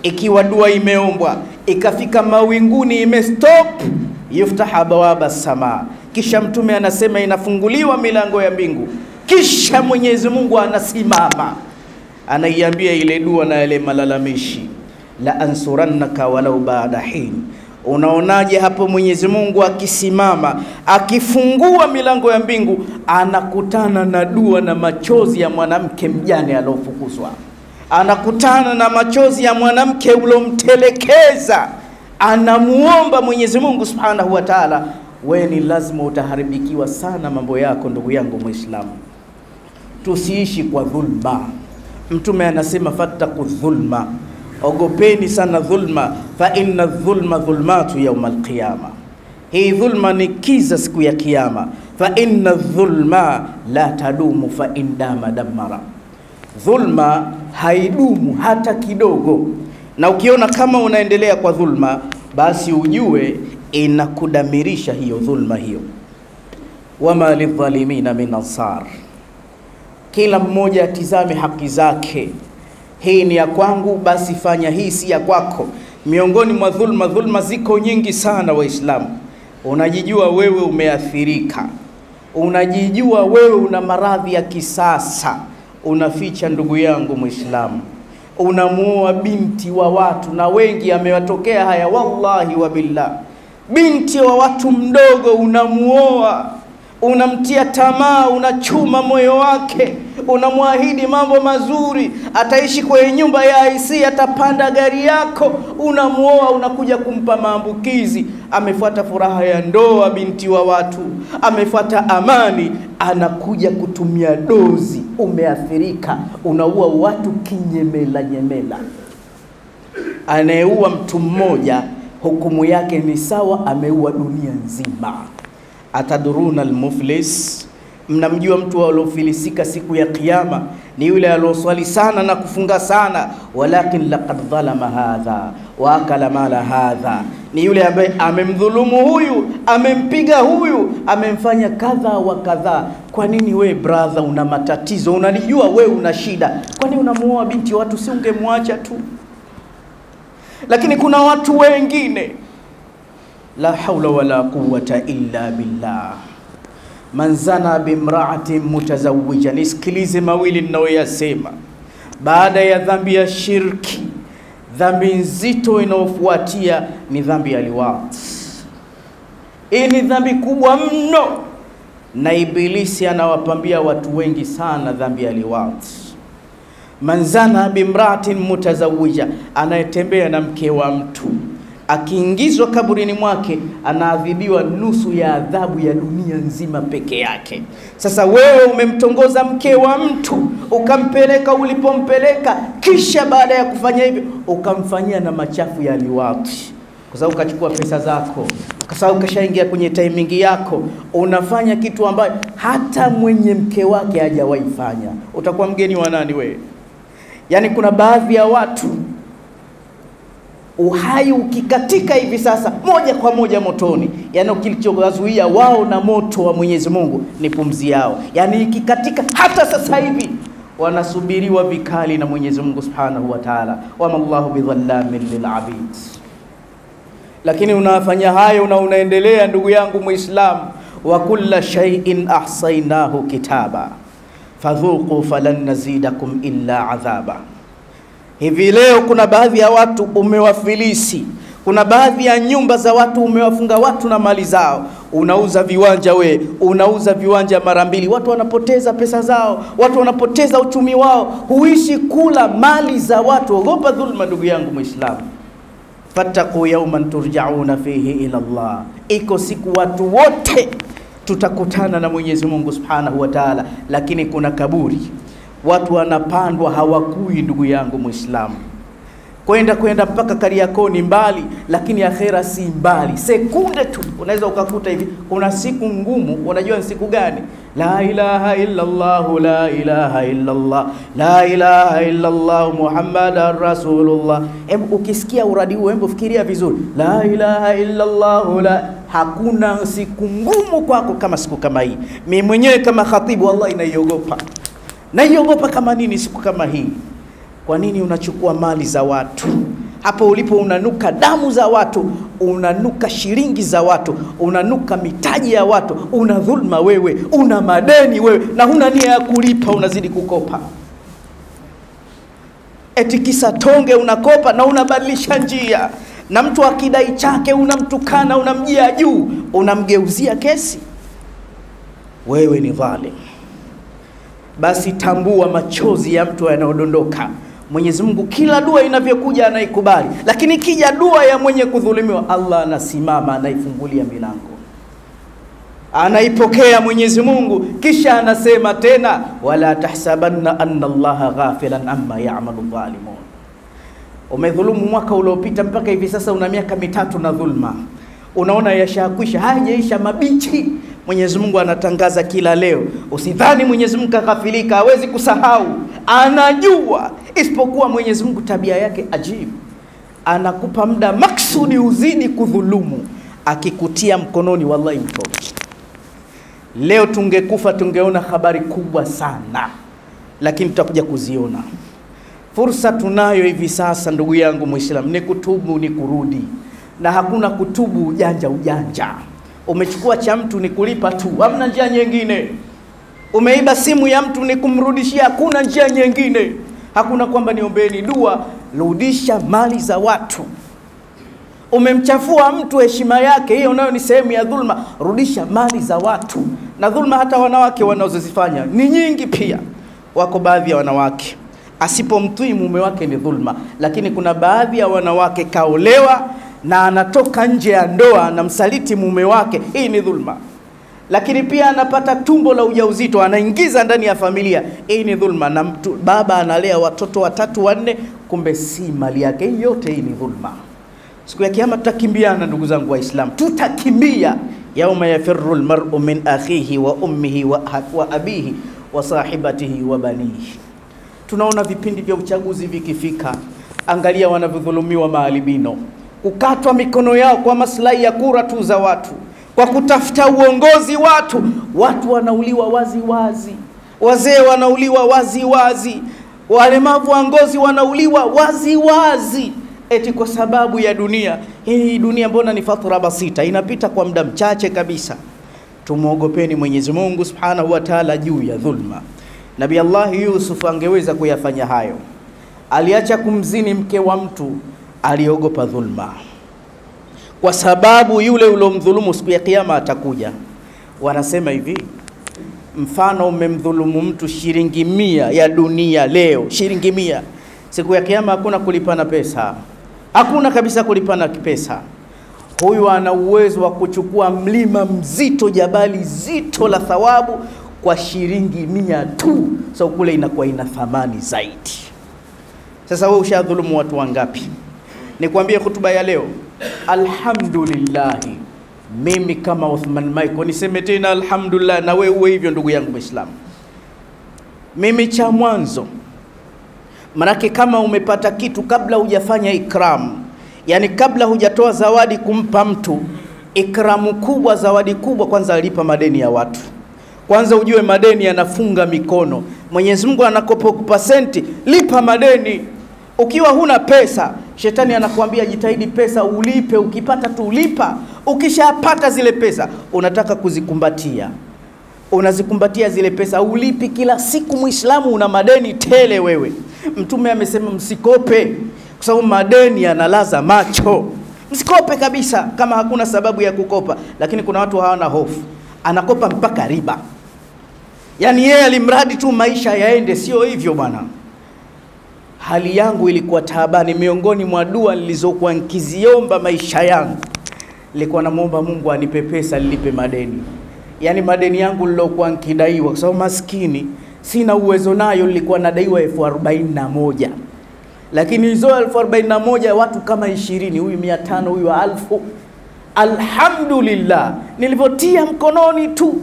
ikiwa dua imeombwa ikafika mawinguni imestop, yuftaha bawaba samaa, kisha Mtume anasema inafunguliwa milango ya mbingu, kisha Mwenyezi Mungu anasimama. Anaiambia ile dua na yale malalamishi, la ansurannaka walau baada hin. Unaonaje hapo Mwenyezi Mungu akisimama akifungua milango ya mbingu, anakutana na dua na machozi ya mwanamke mjane aliofukuzwa, anakutana na machozi ya mwanamke ulomtelekeza, anamuomba Mwenyezi Mungu Subhanahu wa Ta'ala. We ni lazima utaharibikiwa sana mambo yako, ndugu yangu Muislamu, tusiishi kwa dhulma. Mtume anasema fattaku dhulma Ogopeni sana dhulma, fa inna dhulma dhulmatu yauma alqiyama, hii dhulma ni kiza siku ya Kiyama. Fa inna dhulma la tadumu fa indama damara, dhulma haidumu hata kidogo. Na ukiona kama unaendelea kwa dhulma, basi ujue inakudamirisha hiyo dhulma hiyo. Wama lidhalimina min ansar, kila mmoja atizame haki zake hii ni ya kwangu, basi fanya hii, si ya kwako. Miongoni mwa dhulma, dhulma ziko nyingi sana Waislamu. Unajijua wewe umeathirika, unajijua wewe una maradhi ya kisasa, unaficha ndugu yangu Mwislamu, unamuoa binti wa watu, na wengi amewatokea haya, wallahi wa billah. Binti wa watu mdogo unamuoa unamtia tamaa, unachuma moyo wake, unamwahidi mambo mazuri, ataishi kwenye nyumba ya IC, atapanda gari yako, unamwoa, unakuja kumpa maambukizi. Amefuata furaha ya ndoa, binti wa watu, amefuata amani, anakuja kutumia dozi. Umeathirika, unaua watu kinyemela nyemela. Anayeua mtu mmoja hukumu yake ni sawa, ameua dunia nzima. Ataduruna almuflis, mnamjua mtu aliofilisika siku ya Kiyama ni yule alioswali sana na kufunga sana, walakin laqad dhalama hadha wa akala mala hadha, ni yule ambaye amemdhulumu huyu, amempiga huyu, amemfanya kadha wa kadhaa. Kwa nini we brother una matatizo? Unalijua we una shida, kwani unamuoa binti watu? Si ungemwacha tu? Lakini kuna watu wengine la haula wala quwwata illa billah man zana bimraatin mutazawija. Nisikilize mawili ninayoyasema. Baada ya dhambi ya shirki, dhambi nzito inayofuatia ni dhambi ya liwat. Hii ni dhambi kubwa mno, na Ibilisi anawapambia watu wengi sana dhambi ya liwat. Man zana bimraatin mutazawija, anayetembea na mke wa mtu akiingizwa kaburini mwake anaadhibiwa nusu ya adhabu ya dunia nzima peke yake. Sasa wewe umemtongoza mke wa mtu ukampeleka ulipompeleka, kisha baada ya kufanya hivyo ukamfanyia na machafu ya liwati, kwa sababu ukachukua pesa zako, kwa sababu kashaingia kwenye timing yako, unafanya kitu ambayo hata mwenye mke wake hajawahi fanya. Utakuwa mgeni wa nani wewe? Yaani kuna baadhi ya watu uhai ukikatika hivi sasa moja kwa moja motoni. Yani kilichowazuia wao na moto wa Mwenyezi Mungu ni pumzi yao, yani ikikatika hata sasa hivi wanasubiriwa vikali na Mwenyezi Mungu Subhanahu wa Ta'ala, wama Allahu bidhallamin lilabid. Lakini unafanya hayo na unaendelea, ndugu yangu Muislamu, wa kulla shay'in ahsaynahu kitaba fadhuqu falan nazidakum illa adhaba. Hivi leo kuna baadhi ya watu umewafilisi, kuna baadhi ya nyumba za watu umewafunga watu na mali zao. Unauza viwanja we, unauza viwanja mara mbili, watu wanapoteza pesa zao, watu wanapoteza uchumi wao, huishi kula mali za watu. Ogopa dhulma, ndugu yangu Muislamu. Fattaqu yawman turjauna fihi ila Allah, iko siku watu wote tutakutana na Mwenyezi Mungu Subhanahu wa Ta'ala, lakini kuna kaburi watu wanapandwa hawakui. Ndugu yangu Muislamu, kwenda kwenda mpaka Kariakoo ni mbali, lakini akhera si mbali, sekunde tu unaweza ukakuta hivi. Kuna siku ngumu, unajua ni siku gani? La ilaha illa Allah, la ilaha illa Allah, la ilaha illa Allah Muhammadan Rasulullah. Hebu ukisikia uradi huo, hebu fikiria vizuri, la ilaha illa Allah la Hakuna siku ngumu kwako kama siku kama hii. Mimi mwenyewe kama khatibu, wallahi naiogopa naiogopa kama nini siku kama hii. Kwa nini unachukua mali za watu? Hapo ulipo unanuka damu za watu, unanuka shilingi za watu, unanuka mitaji ya watu, una dhulma wewe, una madeni wewe, na huna nia ya kulipa, unazidi kukopa. Eti kisa tonge unakopa na unabadilisha njia, na mtu akidai chake unamtukana, unamjia juu, unamgeuzia kesi. Wewe ni dhalim. Basi tambua machozi ya mtu yanayodondoka. Mwenyezi Mungu kila dua inavyokuja anaikubali, lakini kija dua ya mwenye kudhulumiwa, Allah anasimama anaifungulia milango, anaipokea Mwenyezi Mungu, kisha anasema tena, wala tahsabanna anna Allaha ghafilan amma ya'malu dhalimun. Umedhulumu mwaka uliopita mpaka hivi sasa una miaka mitatu na dhulma, unaona yashakwisha, hayajaisha mabichi Mwenyezi Mungu anatangaza kila leo, usidhani Mwenyezi Mungu kaghafilika, hawezi kusahau, anajua. Isipokuwa Mwenyezi Mungu tabia yake ajibu, anakupa muda maksudi uzidi kudhulumu, akikutia mkononi, wallahi mtoto. Leo tungekufa tungeona habari kubwa sana, lakini tutakuja kuziona. Fursa tunayo hivi sasa, ndugu yangu Muislamu, ni kutubu, ni kurudi, na hakuna kutubu ujanja ujanja Umechukua cha mtu ni kulipa tu, hamna njia nyingine. Umeiba simu ya mtu ni kumrudishia, hakuna njia nyingine. Hakuna kwamba niombeni dua, rudisha mali za watu. Umemchafua mtu heshima yake, hiyo nayo ni sehemu ya dhulma, rudisha mali za watu. na dhulma hata wanawake wanazozifanya ni nyingi pia. Wako baadhi ya wanawake asipomtii mume wake ni dhulma, lakini kuna baadhi ya wanawake kaolewa na anatoka nje ya ndoa na msaliti mume wake, hii ni dhulma. Lakini pia anapata tumbo la ujauzito anaingiza ndani ya familia, hii ni dhulma. Na mtu baba analea watoto watatu wanne, kumbe si mali yake, hii yote hii ni dhulma. Siku ya Kiyama tutakimbiana, ndugu zangu Waislamu, tutakimbia. yauma yafirru lmaru min akhihi wa ummihi wa, wa abihi wa sahibatihi wa banihi. Tunaona vipindi vya uchaguzi vikifika, angalia wanavyodhulumiwa maalibino, kukatwa mikono yao kwa maslahi ya kura tu za watu, kwa kutafuta uongozi watu. Watu wanauliwa wazi wazi, wazee wanauliwa wazi wazi, walemavu wa ngozi wanauliwa wazi wazi eti kwa sababu ya dunia hii. Dunia mbona ni fatura basita, inapita kwa muda mchache kabisa. Tumwogopeni Mwenyezi Mungu Subhanahu wa Ta'ala juu ya dhulma. Nabii Allah Yusuf angeweza kuyafanya hayo, aliacha kumzini mke wa mtu, aliogopa dhulma, kwa sababu yule uliomdhulumu siku ya Kiyama atakuja. Wanasema hivi, mfano umemdhulumu mtu shilingi mia ya dunia leo, shilingi mia siku ya Kiyama hakuna kulipana pesa, hakuna kabisa kulipana pesa. Huyu ana uwezo wa kuchukua mlima mzito, jabali zito la thawabu kwa shilingi mia tu, so kule inakuwa ina thamani zaidi. Sasa wewe ushadhulumu watu wangapi? Nikwambie hutuba ya leo, alhamdulillahi. Mimi kama Uthman Michael niseme tena alhamdulillah, na wewe uwe hivyo, ndugu yangu Muislamu. Mimi cha mwanzo Manake kama umepata kitu kabla hujafanya ikram, yani kabla hujatoa zawadi kumpa mtu, ikramu kubwa, zawadi kubwa, kwanza alipa madeni ya watu. Kwanza ujue madeni yanafunga mikono. Mwenyezi Mungu anakopa senti, lipa madeni. Ukiwa huna pesa, shetani anakuambia jitahidi pesa ulipe, ukipata tu ulipa. Ukishapata zile pesa, unataka kuzikumbatia unazikumbatia zile pesa, ulipi kila siku. Muislamu una madeni tele wewe. Mtume amesema msikope, kwa sababu madeni yanalaza macho. Msikope kabisa kama hakuna sababu ya kukopa. Lakini kuna watu hawana hofu, anakopa mpaka riba, yaani yeye alimradi tu maisha yaende. Sio hivyo bwana. Hali yangu ilikuwa taabani. Miongoni mwa dua nilizokuwa nikiziomba maisha yangu, nilikuwa namwomba Mungu anipe pesa nilipe madeni yaani madeni yangu nilokuwa nkidaiwa, kwa sababu maskini sina uwezo nayo, nilikuwa nadaiwa elfu arobaini na moja lakini hizo elfu arobaini na moja watu kama ishirini, huyu mia tano huyu alfu. Alhamdulillah, nilivyotia mkononi tu,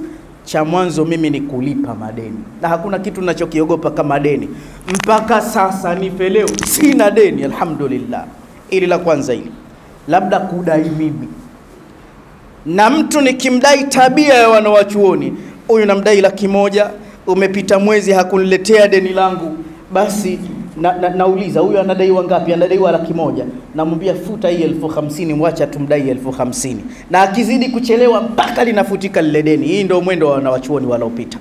cha mwanzo mimi ni kulipa madeni, na hakuna kitu ninachokiogopa kama deni. Mpaka sasa nife leo sina deni, alhamdulillah. Ili la kwanza hili, labda kudai mimi. Na mtu nikimdai, tabia ya wanawachuoni, huyu namdai laki moja, umepita mwezi hakuniletea deni langu, basi na, na, nauliza huyu anadaiwa ngapi? Anadaiwa laki moja, namwambia futa hii elfu hamsini mwacha tumdai elfu hamsini na akizidi kuchelewa mpaka linafutika lile deni. Hii ndio mwendo wa wanawachuoni wanaopita.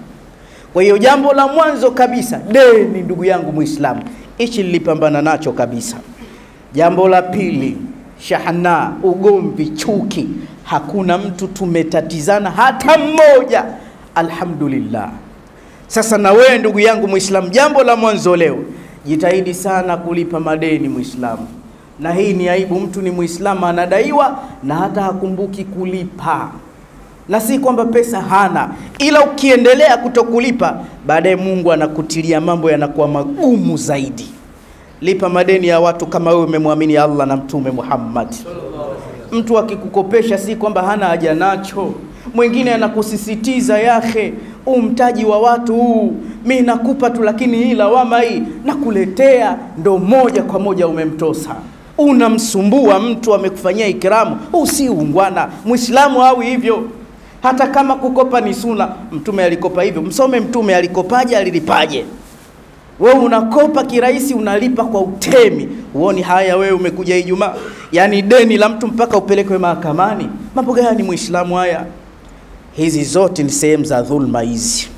Kwa hiyo jambo la mwanzo kabisa, deni, ndugu yangu Muislamu, hichi nilipambana nacho kabisa. Jambo la pili, shahana, ugomvi, chuki hakuna mtu tumetatizana hata mmoja, alhamdulillah. Sasa na wewe ndugu yangu Muislamu, jambo la mwanzo leo, jitahidi sana kulipa madeni Muislamu, na hii ni aibu. Mtu ni Muislamu anadaiwa na hata hakumbuki kulipa, na si kwamba pesa hana, ila ukiendelea kutokulipa, baadaye Mungu anakutilia mambo yanakuwa magumu zaidi. Lipa madeni ya watu kama wewe umemwamini Allah na Mtume Muhammad. Mtu akikukopesha si kwamba hana haja nacho. Mwingine anakusisitiza yahe, huu mtaji wa watu huu mi nakupa tu, lakini hii lawama hii nakuletea, ndo moja kwa moja umemtosa. Unamsumbua mtu amekufanyia ikramu, huu si ungwana. Muislamu hawi hivyo, hata kama kukopa ni suna. Mtume alikopa hivyo, msome Mtume alikopaje, alilipaje. We unakopa kirahisi, unalipa kwa utemi. Huoni haya wewe? Umekuja Ijumaa, yaani deni la mtu mpaka upelekwe mahakamani. Mambo gani Muislamu haya? Hizi zote ni sehemu za dhulma hizi.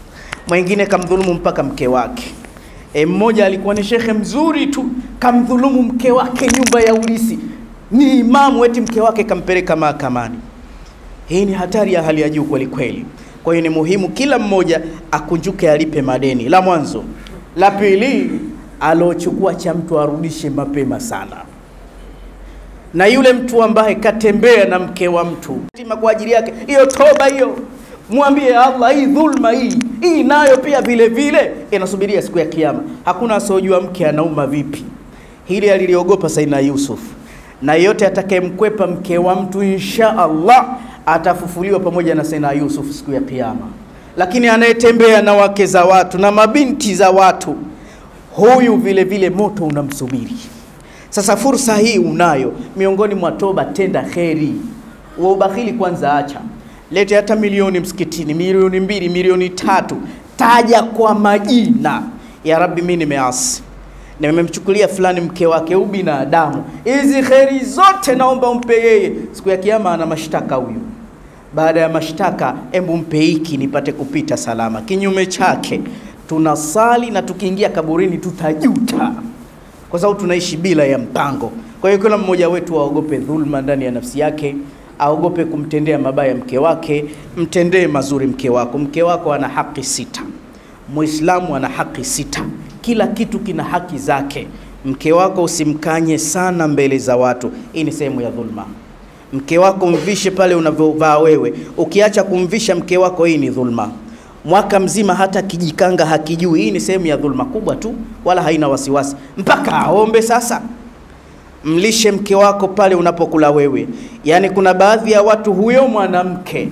Mwingine kamdhulumu mpaka mke wake. E, mmoja alikuwa ni shekhe mzuri tu, kamdhulumu mke wake nyumba ya ulisi, ni imamu, eti mke wake kampeleka mahakamani. Hii ni hatari ya hali ya juu kweli kweli. Kwa hiyo ni muhimu kila mmoja akunjuke alipe madeni, la mwanzo. La pili, alochukua cha mtu arudishe mapema sana na yule mtu ambaye katembea na mke wa mtu kwa ajili yake, hiyo toba hiyo, mwambie Allah, hii dhulma hii hii nayo pia vile vile inasubiria siku ya Kiyama. Hakuna asiojua mke anauma vipi. Hili aliliogopa Saidina Yusuf, na yote atakayemkwepa mke wa mtu insha Allah atafufuliwa pamoja na Saidina Yusuf siku ya Kiyama. Lakini anayetembea na wake za watu na mabinti za watu, huyu vile vile moto unamsubiri. Sasa fursa hii unayo, miongoni mwa toba, tenda kheri. Wa ubakhili kwanza acha, lete hata milioni msikitini, milioni mbili, milioni tatu, taja kwa majina, ya Rabbi, mimi nimeasi, nimemchukulia fulani mke wake, ubinadamu, hizi kheri zote naomba umpe yeye. Siku ya Kiyama ana mashtaka huyu. Baada ya mashtaka, embu mpe hiki nipate kupita salama. Kinyume chake tunasali na tukiingia kaburini tutajuta kwa sababu tunaishi bila ya mpango. Kwa hiyo kila mmoja wetu aogope dhulma ndani ya nafsi yake, aogope kumtendea mabaya mke wake, mtendee mazuri mke wako. Mke wako ana haki sita, Muislamu ana haki sita, kila kitu kina haki zake. Mke wako usimkanye sana mbele za watu, hii ni sehemu ya dhulma. Mke wako mvishe pale unavyovaa wewe, ukiacha kumvisha mke wako, hii ni dhulma mwaka mzima hata kijikanga hakijui. Hii ni sehemu ya dhulma kubwa tu, wala haina wasiwasi, mpaka aombe. Sasa mlishe mke wako pale unapokula wewe. Yaani kuna baadhi ya watu, huyo mwanamke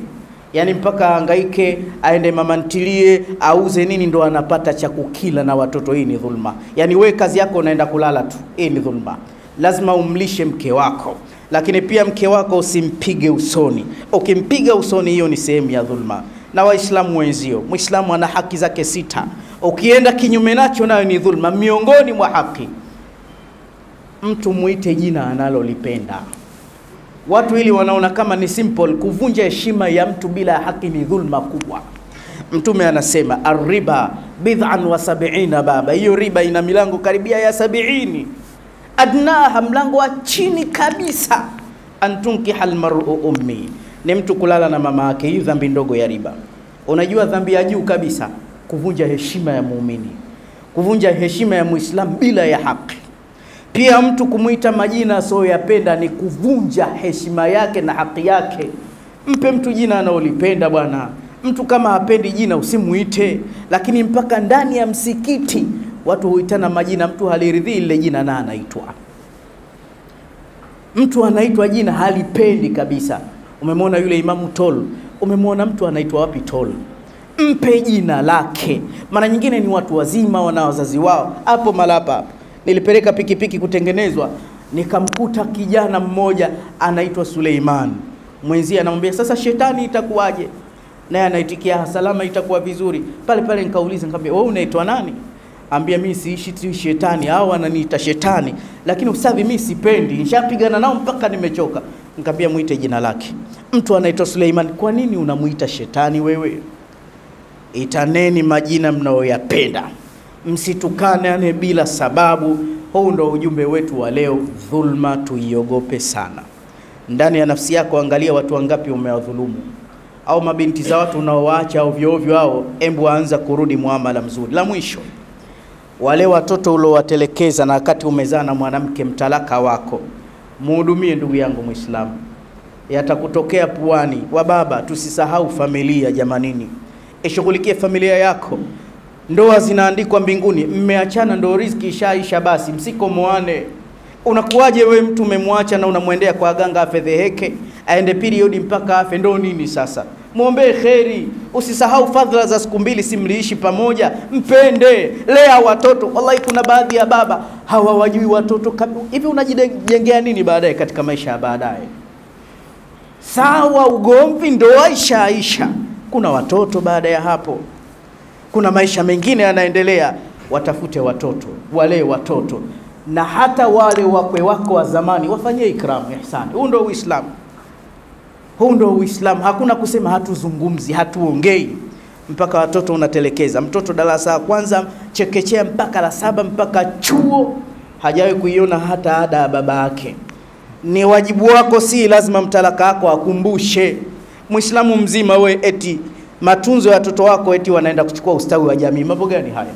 yaani mpaka ahangaike aende mama ntilie auze nini ndo anapata cha kukila na watoto. Hii ni dhulma. Yaani we kazi yako unaenda kulala tu, hii ni dhulma. Lazima umlishe mke wako, lakini pia mke wako usimpige usoni. Ukimpiga usoni, hiyo ni sehemu ya dhulma na Waislamu wenzio, Mwislamu ana haki zake sita. Ukienda kinyume nacho, nayo ni dhulma. Miongoni mwa haki, mtu muite jina analolipenda. Watu hili wanaona kama ni simple. Kuvunja heshima ya mtu bila haki ni dhulma kubwa. Mtume anasema arriba bid'an wa sab'ina baba, hiyo riba ina milango karibia ya sabiini. Adnaha, mlango wa chini kabisa, antunkiha almar'u ummi ni mtu kulala na mama yake. Hii dhambi ndogo ya riba. Unajua dhambi ya juu kabisa, kuvunja heshima ya muumini, kuvunja heshima ya Muislamu bila ya haki. Pia mtu kumwita majina asiyoyapenda ni kuvunja heshima yake na haki yake. Mpe mtu jina anaolipenda bwana. Mtu kama hapendi jina usimuite, lakini mpaka ndani ya msikiti watu huitana majina, mtu haliridhii lile jina na anaitwa mtu anaitwa jina halipendi kabisa. Umemwona yule Imamu Tol, umemwona mtu anaitwa wapi Tol? Mpe jina lake. Mara nyingine ni watu wazima, wana wazazi wao. Hapo malapa hapo, nilipeleka pikipiki kutengenezwa, nikamkuta kijana mmoja anaitwa Suleiman, mwenzie anamwambia sasa, shetani itakuwaje? Naye anaitikia salama, itakuwa vizuri. Pale pale nikauliza, nikamwambia wewe unaitwa nani? Ambia mimi siishi tu shetani, hao ananiita shetani, lakini usavi mimi sipendi, nishapigana nao mpaka nimechoka. Nikamwambia muite jina lake. Mtu anaitwa Suleiman, kwa nini unamuita shetani wewe? Itaneni majina mnayoyapenda, msitukane bila sababu. Huu ndo ujumbe wetu wa leo. Dhulma tuiogope sana. Ndani ya nafsi yako angalia watu wangapi umewadhulumu, au mabinti za watu unaowaacha ovyo ovyo, hao embu anza kurudi muamala mzuri. La mwisho wale watoto uliowatelekeza na wakati umezaa na mwanamke mtalaka wako, muhudumie ndugu yangu Muislamu, yatakutokea puani. Wa baba, tusisahau familia jamanini, ishughulikie familia yako. Ndoa zinaandikwa mbinguni, mmeachana ndo riziki ishaisha, basi msikomoane. Unakuwaje we mtu umemwacha na unamwendea kwa ganga afedheheke, aende periodi mpaka afe, ndo nini sasa? Mwombee kheri, usisahau fadhila za siku mbili, si mliishi pamoja? Mpende, lea watoto. Wallahi, kuna baadhi ya baba hawawajui watoto hivi. Unajijengea nini baadaye katika maisha ya baadaye? Sawa, ugomvi, ndoa ishaisha, kuna watoto baada ya hapo, kuna maisha mengine yanaendelea. Watafute watoto, walee watoto, na hata wale wakwe wako wa zamani wafanyie ikramu, ihsani. Huu ndio Uislamu. Huu ndio Uislamu. Hakuna kusema hatuzungumzi, hatuongei mpaka watoto unatelekeza. Mtoto darasa la kwanza chekechea mpaka la saba mpaka chuo hajawahi kuiona hata ada ya baba yake. Ni wajibu wako, si lazima mtalaka wako akumbushe. Muislamu mzima we eti matunzo ya watoto wako eti wanaenda kuchukua ustawi wa jamii. Mambo gani haya?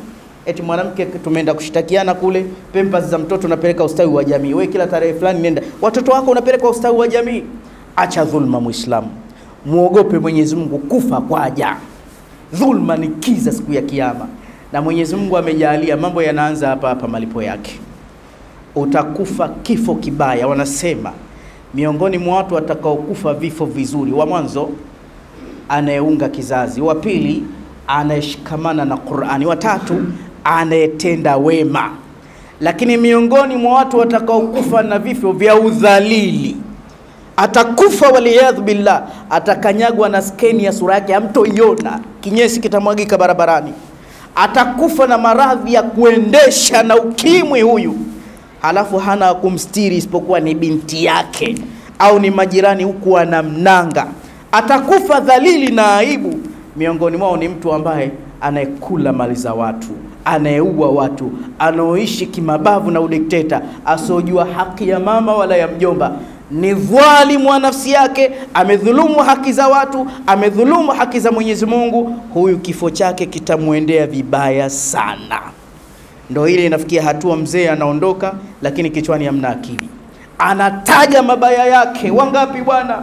Eti mwanamke tumeenda kushtakiana kule, pempas za mtoto unapeleka ustawi wa jamii. We kila tarehe fulani nenda, watoto wako unapeleka ustawi wa jamii. Acha dhulma, Muislamu, muogope Mwenyezi Mungu, kufa kwaja. Dhulma ni kiza siku ya Kiyama, na Mwenyezi Mungu amejalia mambo yanaanza hapa hapa, malipo yake utakufa kifo kibaya. Wanasema miongoni mwa watu watakaokufa vifo vizuri, wa mwanzo anayeunga kizazi, wa pili anayeshikamana na Qur'ani, wa tatu anayetenda wema. Lakini miongoni mwa watu watakaokufa na vifo vya udhalili, atakufa waliyadhu billah, atakanyagwa na skeni ya sura yake hamtoiona, kinyesi kitamwagika barabarani, atakufa na maradhi ya kuendesha na ukimwi huyu. Halafu hana kumstiri isipokuwa ni binti yake au ni majirani huku anamnanga, atakufa dhalili na aibu. Miongoni mwao ni mtu ambaye anayekula mali za watu, anayeua watu, anaoishi kimabavu na udikteta, asiojua haki ya mama wala ya mjomba, ni dhalimu wa nafsi yake, amedhulumu haki za watu, amedhulumu haki za Mwenyezi Mungu. Huyu kifo chake kitamwendea vibaya sana. Ndo ile inafikia hatua mzee anaondoka, lakini kichwani hamna akili, anataja mabaya yake. Wangapi bwana,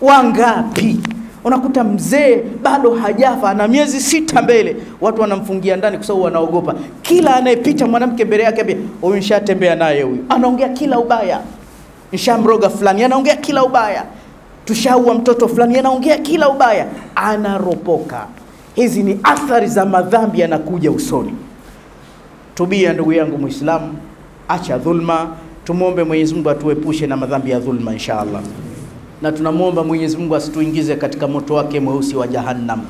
wangapi? Unakuta mzee bado hajafa, ana miezi sita mbele, watu wanamfungia ndani kwa sababu wanaogopa. Kila anayepita mwanamke mbele yake huyu nishatembea naye, huyu anaongea kila ubaya, nishamroga fulani, anaongea kila ubaya, tushaua mtoto fulani, anaongea kila ubaya, anaropoka. Hizi ni athari za madhambi yanakuja usoni. Tubia ndugu yangu Muislamu, acha dhulma. Tumwombe Mwenyezi Mungu atuepushe na madhambi ya dhulma insha Allah, na tunamwomba Mwenyezi Mungu asituingize katika moto wake mweusi wa Jahannam.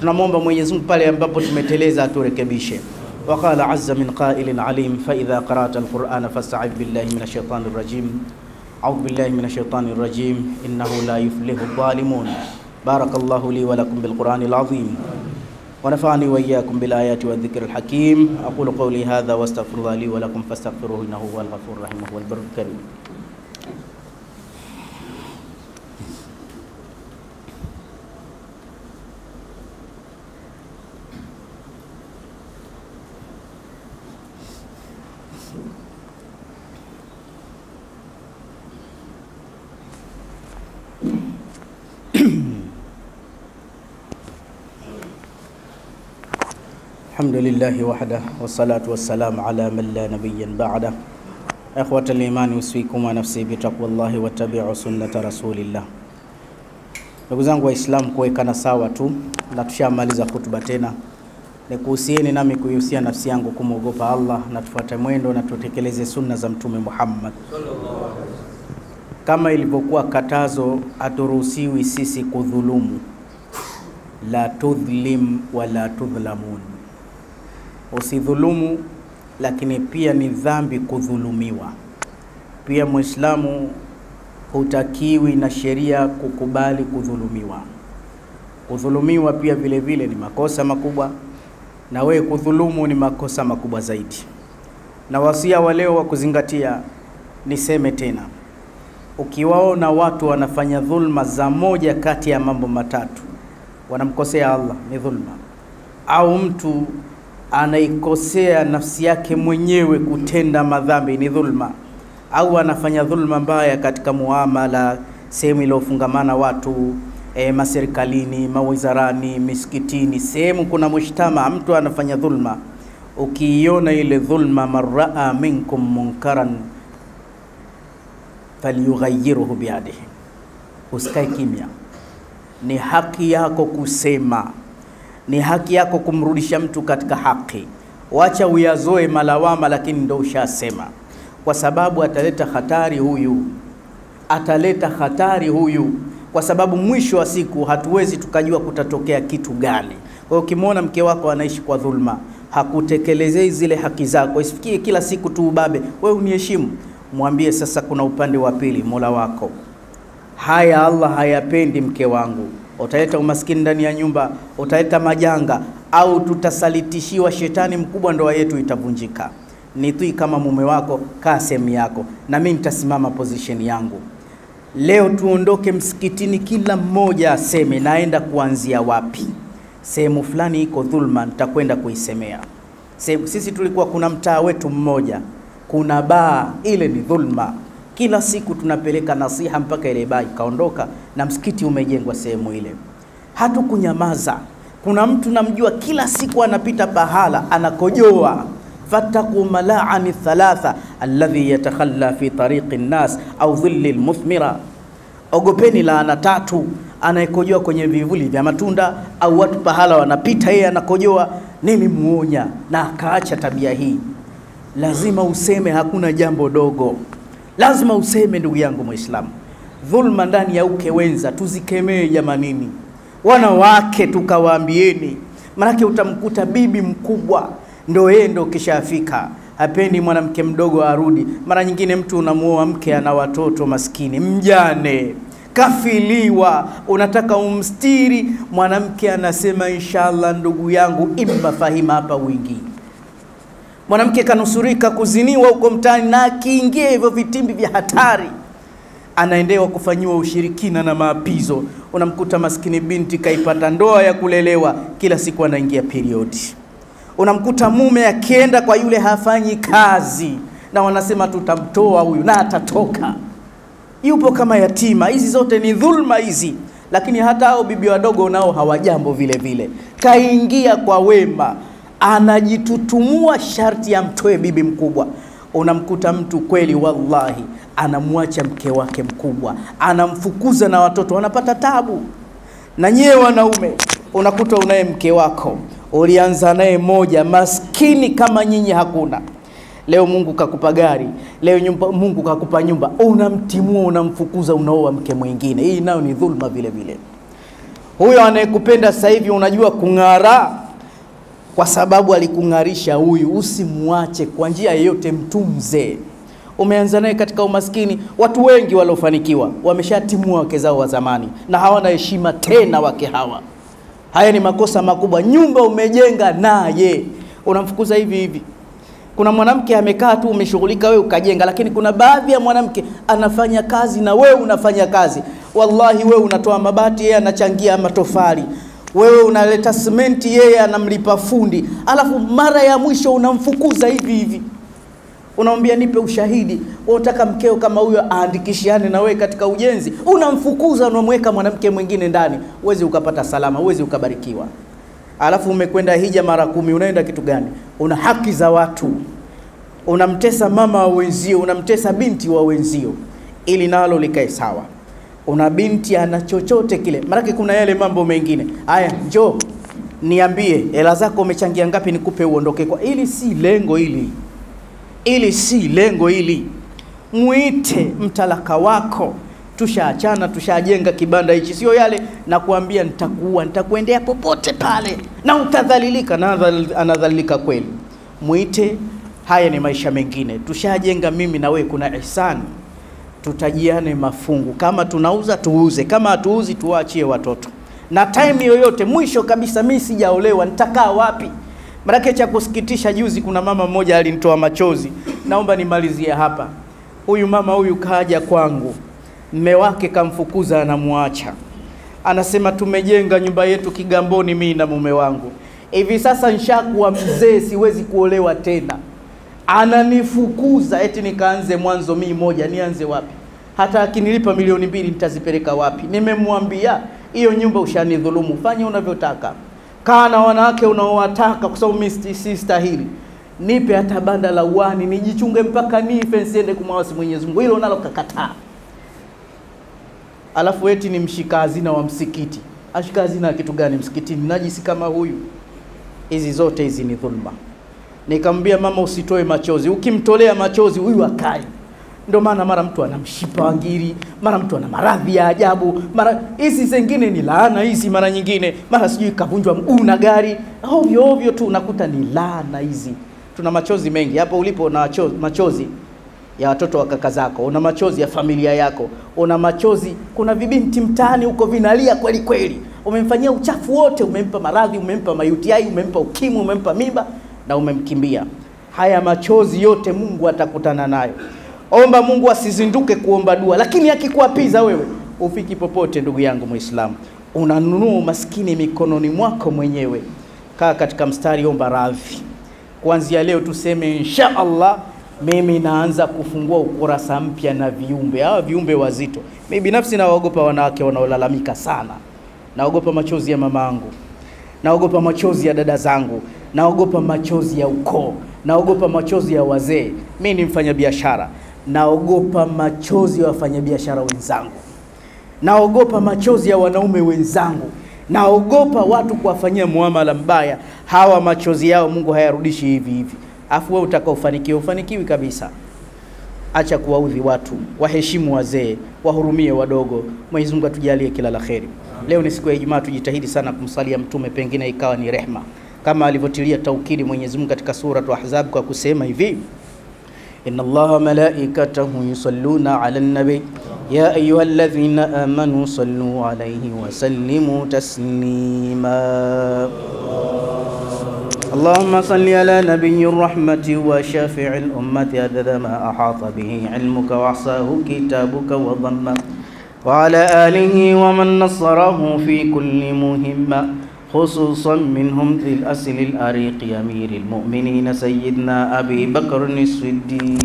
Tunamwomba Mwenyezi Mungu pale ambapo tumeteleza aturekebishe. Waqala azza min qailin alim fa idha qara'ta alqur'ana fasta'idh billahi minash shaitani أعوذ بالله من الشيطان الرجيم. إنه لا يفلح الظالمون. بارك الله لي ولكم بالقرآن العظيم. ونفعني وإياكم بالآيات والذكر الحكيم. أقول قولي هذا واستغفر الله لي ولكم فاستغفروه إنه هو الغفور الرحيم وهو البر الكريم. الحمد لله وحده والصلاة والسلام على من لا نبي بعده إخوة الإيمان أوصيكم ونفسي بتقوى الله واتبعوا سنة رسول الله Ndugu zangu Waislamu, kuwekana sawa tu na tushamaliza hutuba tena, nikuhusieni nami kuihusia nafsi yangu kumwogopa Allah na tufuate mwendo na tutekeleze sunna za Mtume Muhammad. Kama ilivyokuwa katazo, haturuhusiwi sisi kudhulumu, la tudhlim wala tudhlamun Usidhulumu, lakini pia ni dhambi kudhulumiwa. Pia Muislamu hutakiwi na sheria kukubali kudhulumiwa. Kudhulumiwa pia vile vile ni makosa makubwa, na wewe kudhulumu ni makosa makubwa zaidi. Na wasia wa leo wa kuzingatia, niseme tena, ukiwaona watu wanafanya dhulma za moja kati ya mambo matatu, wanamkosea Allah, ni dhulma, au mtu anaikosea nafsi yake mwenyewe kutenda madhambi ni dhulma, au anafanya dhulma mbaya katika muamala, sehemu iliyofungamana watu e, maserikalini, mawizarani, misikitini, sehemu kuna mushtama, mtu anafanya dhulma. Ukiiona ile dhulma, maraa minkum munkaran falyughayyirhu biyadihi, usikae kimya, ni haki yako kusema ni haki yako kumrudisha mtu katika haki. Wacha uyazoe malawama, lakini ndo ushasema, kwa sababu ataleta hatari huyu, ataleta hatari huyu, kwa sababu mwisho wa siku hatuwezi tukajua kutatokea kitu gani. Kwa hiyo ukimwona mke wako anaishi kwa dhulma, hakutekelezei zile haki zako, isifikie kila siku tu ubabe, wewe uniheshimu, mwambie sasa, kuna upande wa pili, Mola wako. Haya Allah hayapendi mke wangu utaleta umaskini ndani ya nyumba, utaleta majanga, au tutasalitishiwa shetani mkubwa, ndoa yetu itavunjika. ni Nitii kama mume wako, kaa sehemu yako, na mimi nitasimama position yangu. Leo tuondoke msikitini, kila mmoja aseme naenda kuanzia wapi. Sehemu fulani iko dhulma, nitakwenda kuisemea. Sisi tulikuwa kuna mtaa wetu mmoja, kuna baa ile ni dhulma. Kila siku tunapeleka nasiha mpaka ile baa ikaondoka na msikiti umejengwa sehemu ile. Hatukunyamaza. Kuna mtu namjua, kila siku anapita pahala anakojoa fattaqu malaani thalatha alladhi yatakhalla fi tariqi nnas au dhilli lmuthmira, ogopeni laana tatu, anayekojoa kwenye vivuli vya matunda au watu pahala wanapita, yeye anakojoa. Nilimuonya na akaacha tabia hii. Lazima useme, hakuna jambo dogo, lazima useme. Ndugu yangu Muislamu, dhulma ndani ya uke wenza tuzikemee jamanini. Wanawake tukawaambieni, manake utamkuta bibi mkubwa ndo yeye ndo kishafika, hapendi mwanamke mdogo arudi. Mara nyingine mtu unamuoa mke ana watoto maskini, mjane kafiliwa, unataka umstiri mwanamke, anasema inshallah, ndugu yangu, imma fahima hapa wingi. Mwanamke kanusurika kuziniwa huko mtaani, na akiingia hivyo vitimbi vya hatari anaendewa kufanyiwa ushirikina na maapizo. Unamkuta maskini binti kaipata ndoa ya kulelewa, kila siku anaingia periodi unamkuta mume akienda kwa yule hafanyi kazi, na wanasema tutamtoa huyu, na atatoka, yupo kama yatima. Hizi zote ni dhulma hizi, lakini hata hao bibi wadogo nao hawajambo vile vile. Kaingia kwa wema, anajitutumua, sharti amtoe bibi mkubwa. Unamkuta mtu kweli, wallahi, anamwacha mke wake mkubwa, anamfukuza na watoto wanapata tabu. Na nyewe wanaume, unakuta unaye mke wako ulianza naye moja, maskini kama nyinyi hakuna. Leo Mungu kakupa gari, leo nyumba, Mungu kakupa nyumba, unamtimua, unamfukuza, unaoa mke mwingine. Hii nayo ni dhulma vile vile. Huyo anayekupenda sasa hivi unajua kung'ara, kwa sababu alikung'arisha huyu. Usimwache kwa njia yoyote, mtunze. Umeanza naye katika umaskini. Watu wengi waliofanikiwa wameshatimua wake zao wa zamani na hawana heshima tena wake hawa. Haya ni makosa makubwa. Nyumba umejenga naye unamfukuza hivi hivi. Kuna mwanamke amekaa tu, umeshughulika wewe ukajenga, lakini kuna baadhi ya mwanamke anafanya kazi na wewe unafanya kazi. Wallahi, wewe unatoa mabati, yeye anachangia matofali, wewe unaleta simenti, yeye anamlipa fundi, alafu mara ya mwisho unamfukuza hivi hivi unamwambia nipe ushahidi. Unataka mkeo kama huyo aandikishiane na wewe katika ujenzi, unamfukuza, unamweka mwanamke mwingine ndani, uwezi ukapata salama, uwezi ukabarikiwa. Alafu umekwenda hija mara kumi, unaenda kitu gani? Una haki za watu, unamtesa mama wa wenzio, unamtesa binti wa wenzio, ili nalo likae sawa. Una binti ana chochote kile, maanake kuna yale mambo mengine. Haya, njoo niambie hela zako umechangia ngapi, nikupe uondoke kwa. Ili si lengo hili ili si lengo hili. Mwite mtalaka wako, tushaachana, tushajenga kibanda hichi, sio yale na kuambia nitakuua, nitakuendea popote pale na utadhalilika, na anadhalilika kweli. Mwite, haya ni maisha mengine, tushajenga mimi na wewe, kuna ihsani, tutajiane mafungu. Kama tunauza tuuze, kama hatuuzi tuwaachie watoto. Na time yoyote, mwisho kabisa, mimi sijaolewa, nitakaa wapi? Maanake cha kusikitisha, juzi kuna mama mmoja alinitoa machozi. Naomba nimalizie hapa. Huyu mama huyu kaja kwangu, mme wake kamfukuza, anamwacha, anasema tumejenga nyumba yetu Kigamboni, mimi na mume wangu, hivi sasa nshakuwa mzee, siwezi kuolewa tena, ananifukuza eti nikaanze mwanzo mii moja, nianze wapi? Hata akinilipa milioni mbili nitazipeleka wapi? Nimemwambia hiyo nyumba ushanidhulumu, fanya unavyotaka kaa na wanawake unaowataka, kwa sababu mimi si stahili. Nipe hata banda la uani nijichunge mpaka nife, nsiende kumwasi Mwenyezi Mungu. Hilo nalo kakataa. Alafu eti ni mshika hazina wa msikiti. Ashika hazina kitu gani msikitini? Najisi kama huyu. Hizi zote hizi ni dhulma. Nikamwambia mama, usitoe machozi. Ukimtolea machozi huyu akai ndio maana mara mtu ana mshipa wa ngiri, mara mtu ana maradhi ya ajabu, mara hizi zingine ni laana hizi, mara nyingine mara sijui kavunjwa mguu na gari, ovyo ovyo tu unakuta ni laana hizi. Tuna machozi mengi. Hapo ulipo, na machozi ya watoto wa kaka zako, una machozi ya familia yako, una machozi, kuna vibinti mtaani huko vinalia kweli kweli, umemfanyia uchafu wote, umempa maradhi, umempa mayutiai, umempa ukimwi, umempa mimba na umemkimbia. Haya machozi yote Mungu atakutana nayo omba Mungu asizinduke kuomba dua, lakini akikuapiza wewe ufiki popote. Ndugu yangu Muislamu, unanunua umaskini mikononi mwako mwenyewe. Kaa katika mstari, omba radhi. Kuanzia leo tuseme insha Allah, mimi naanza kufungua ukurasa mpya na viumbe hawa, viumbe wazito. Mimi binafsi nawaogopa wanawake wanaolalamika sana, naogopa machozi ya mamaangu, naogopa machozi ya dada zangu, naogopa machozi ya ukoo, naogopa machozi ya wazee. mi ni mfanyabiashara, naogopa machozi ya wafanyabiashara wenzangu, naogopa machozi ya wanaume wenzangu, naogopa watu kuwafanyia muamala mbaya. Hawa machozi yao Mungu hayarudishi hivi hivi, afu wewe utakaofanikiwa ufanikiwi kabisa. Acha kuwaudhi watu, waheshimu wazee, wahurumie wadogo. Mwenyezi Mungu atujalie kila la kheri. Leo ni siku ya Ijumaa, tujitahidi sana kumsalia Mtume, pengine ikawa ni rehma, kama alivyotilia taukidi Mwenyezi Mungu katika suratu Ahzab kwa kusema hivi Inna Allaha malaikatahu yusalluna ala nabi ya ayuha alladhina amanu sallu alayhi wa sallimu taslima اللهم صل على نبي الرحمة وشافع الأمة عدد ما أحاط به علمك وأحصاه كتابك وضمه وعلى آله ومن نصره في كل مهمة خصوصا منهم ذي الأسل الأريق أمير المؤمنين سيدنا أبي بكر الصديق.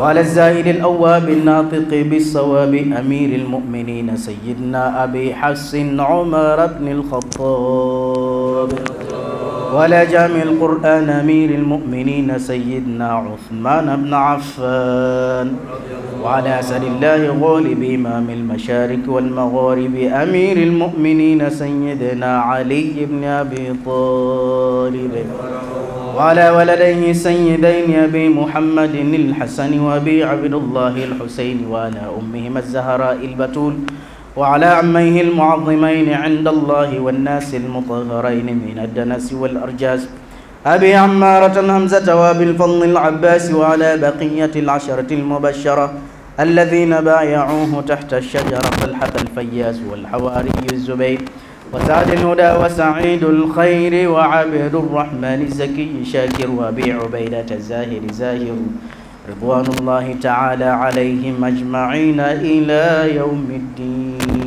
وعلى الزاهد الأواب الناطق بالصواب أمير المؤمنين سيدنا أبي حفص عمر بن الخطاب. وعلى جامع القرآن أمير المؤمنين سيدنا عثمان بن عفان. وعلى أسد الله غالب إمام المشارق والمغارب أمير المؤمنين سيدنا علي بن أبي طالب. وعلى ولديه سيدين أبي محمد الحسن وأبي عبد الله الحسين وعلى أمهما الزهراء البتول. وعلى عميه المعظمين عند الله والناس المطهرين من الدنس والأرجاز. أبي عمارة همزة وأبي الفضل العباس وعلى بقية العشرة المبشرة الذين بايعوه تحت الشجرة طلحة الفياس والحواري الزبير وسعد الهدى وسعيد الخير وعبد الرحمن الزكي شاكر وابي عبيدة الزاهر زاهر رضوان الله تعالى عليهم أجمعين إلى يوم الدين.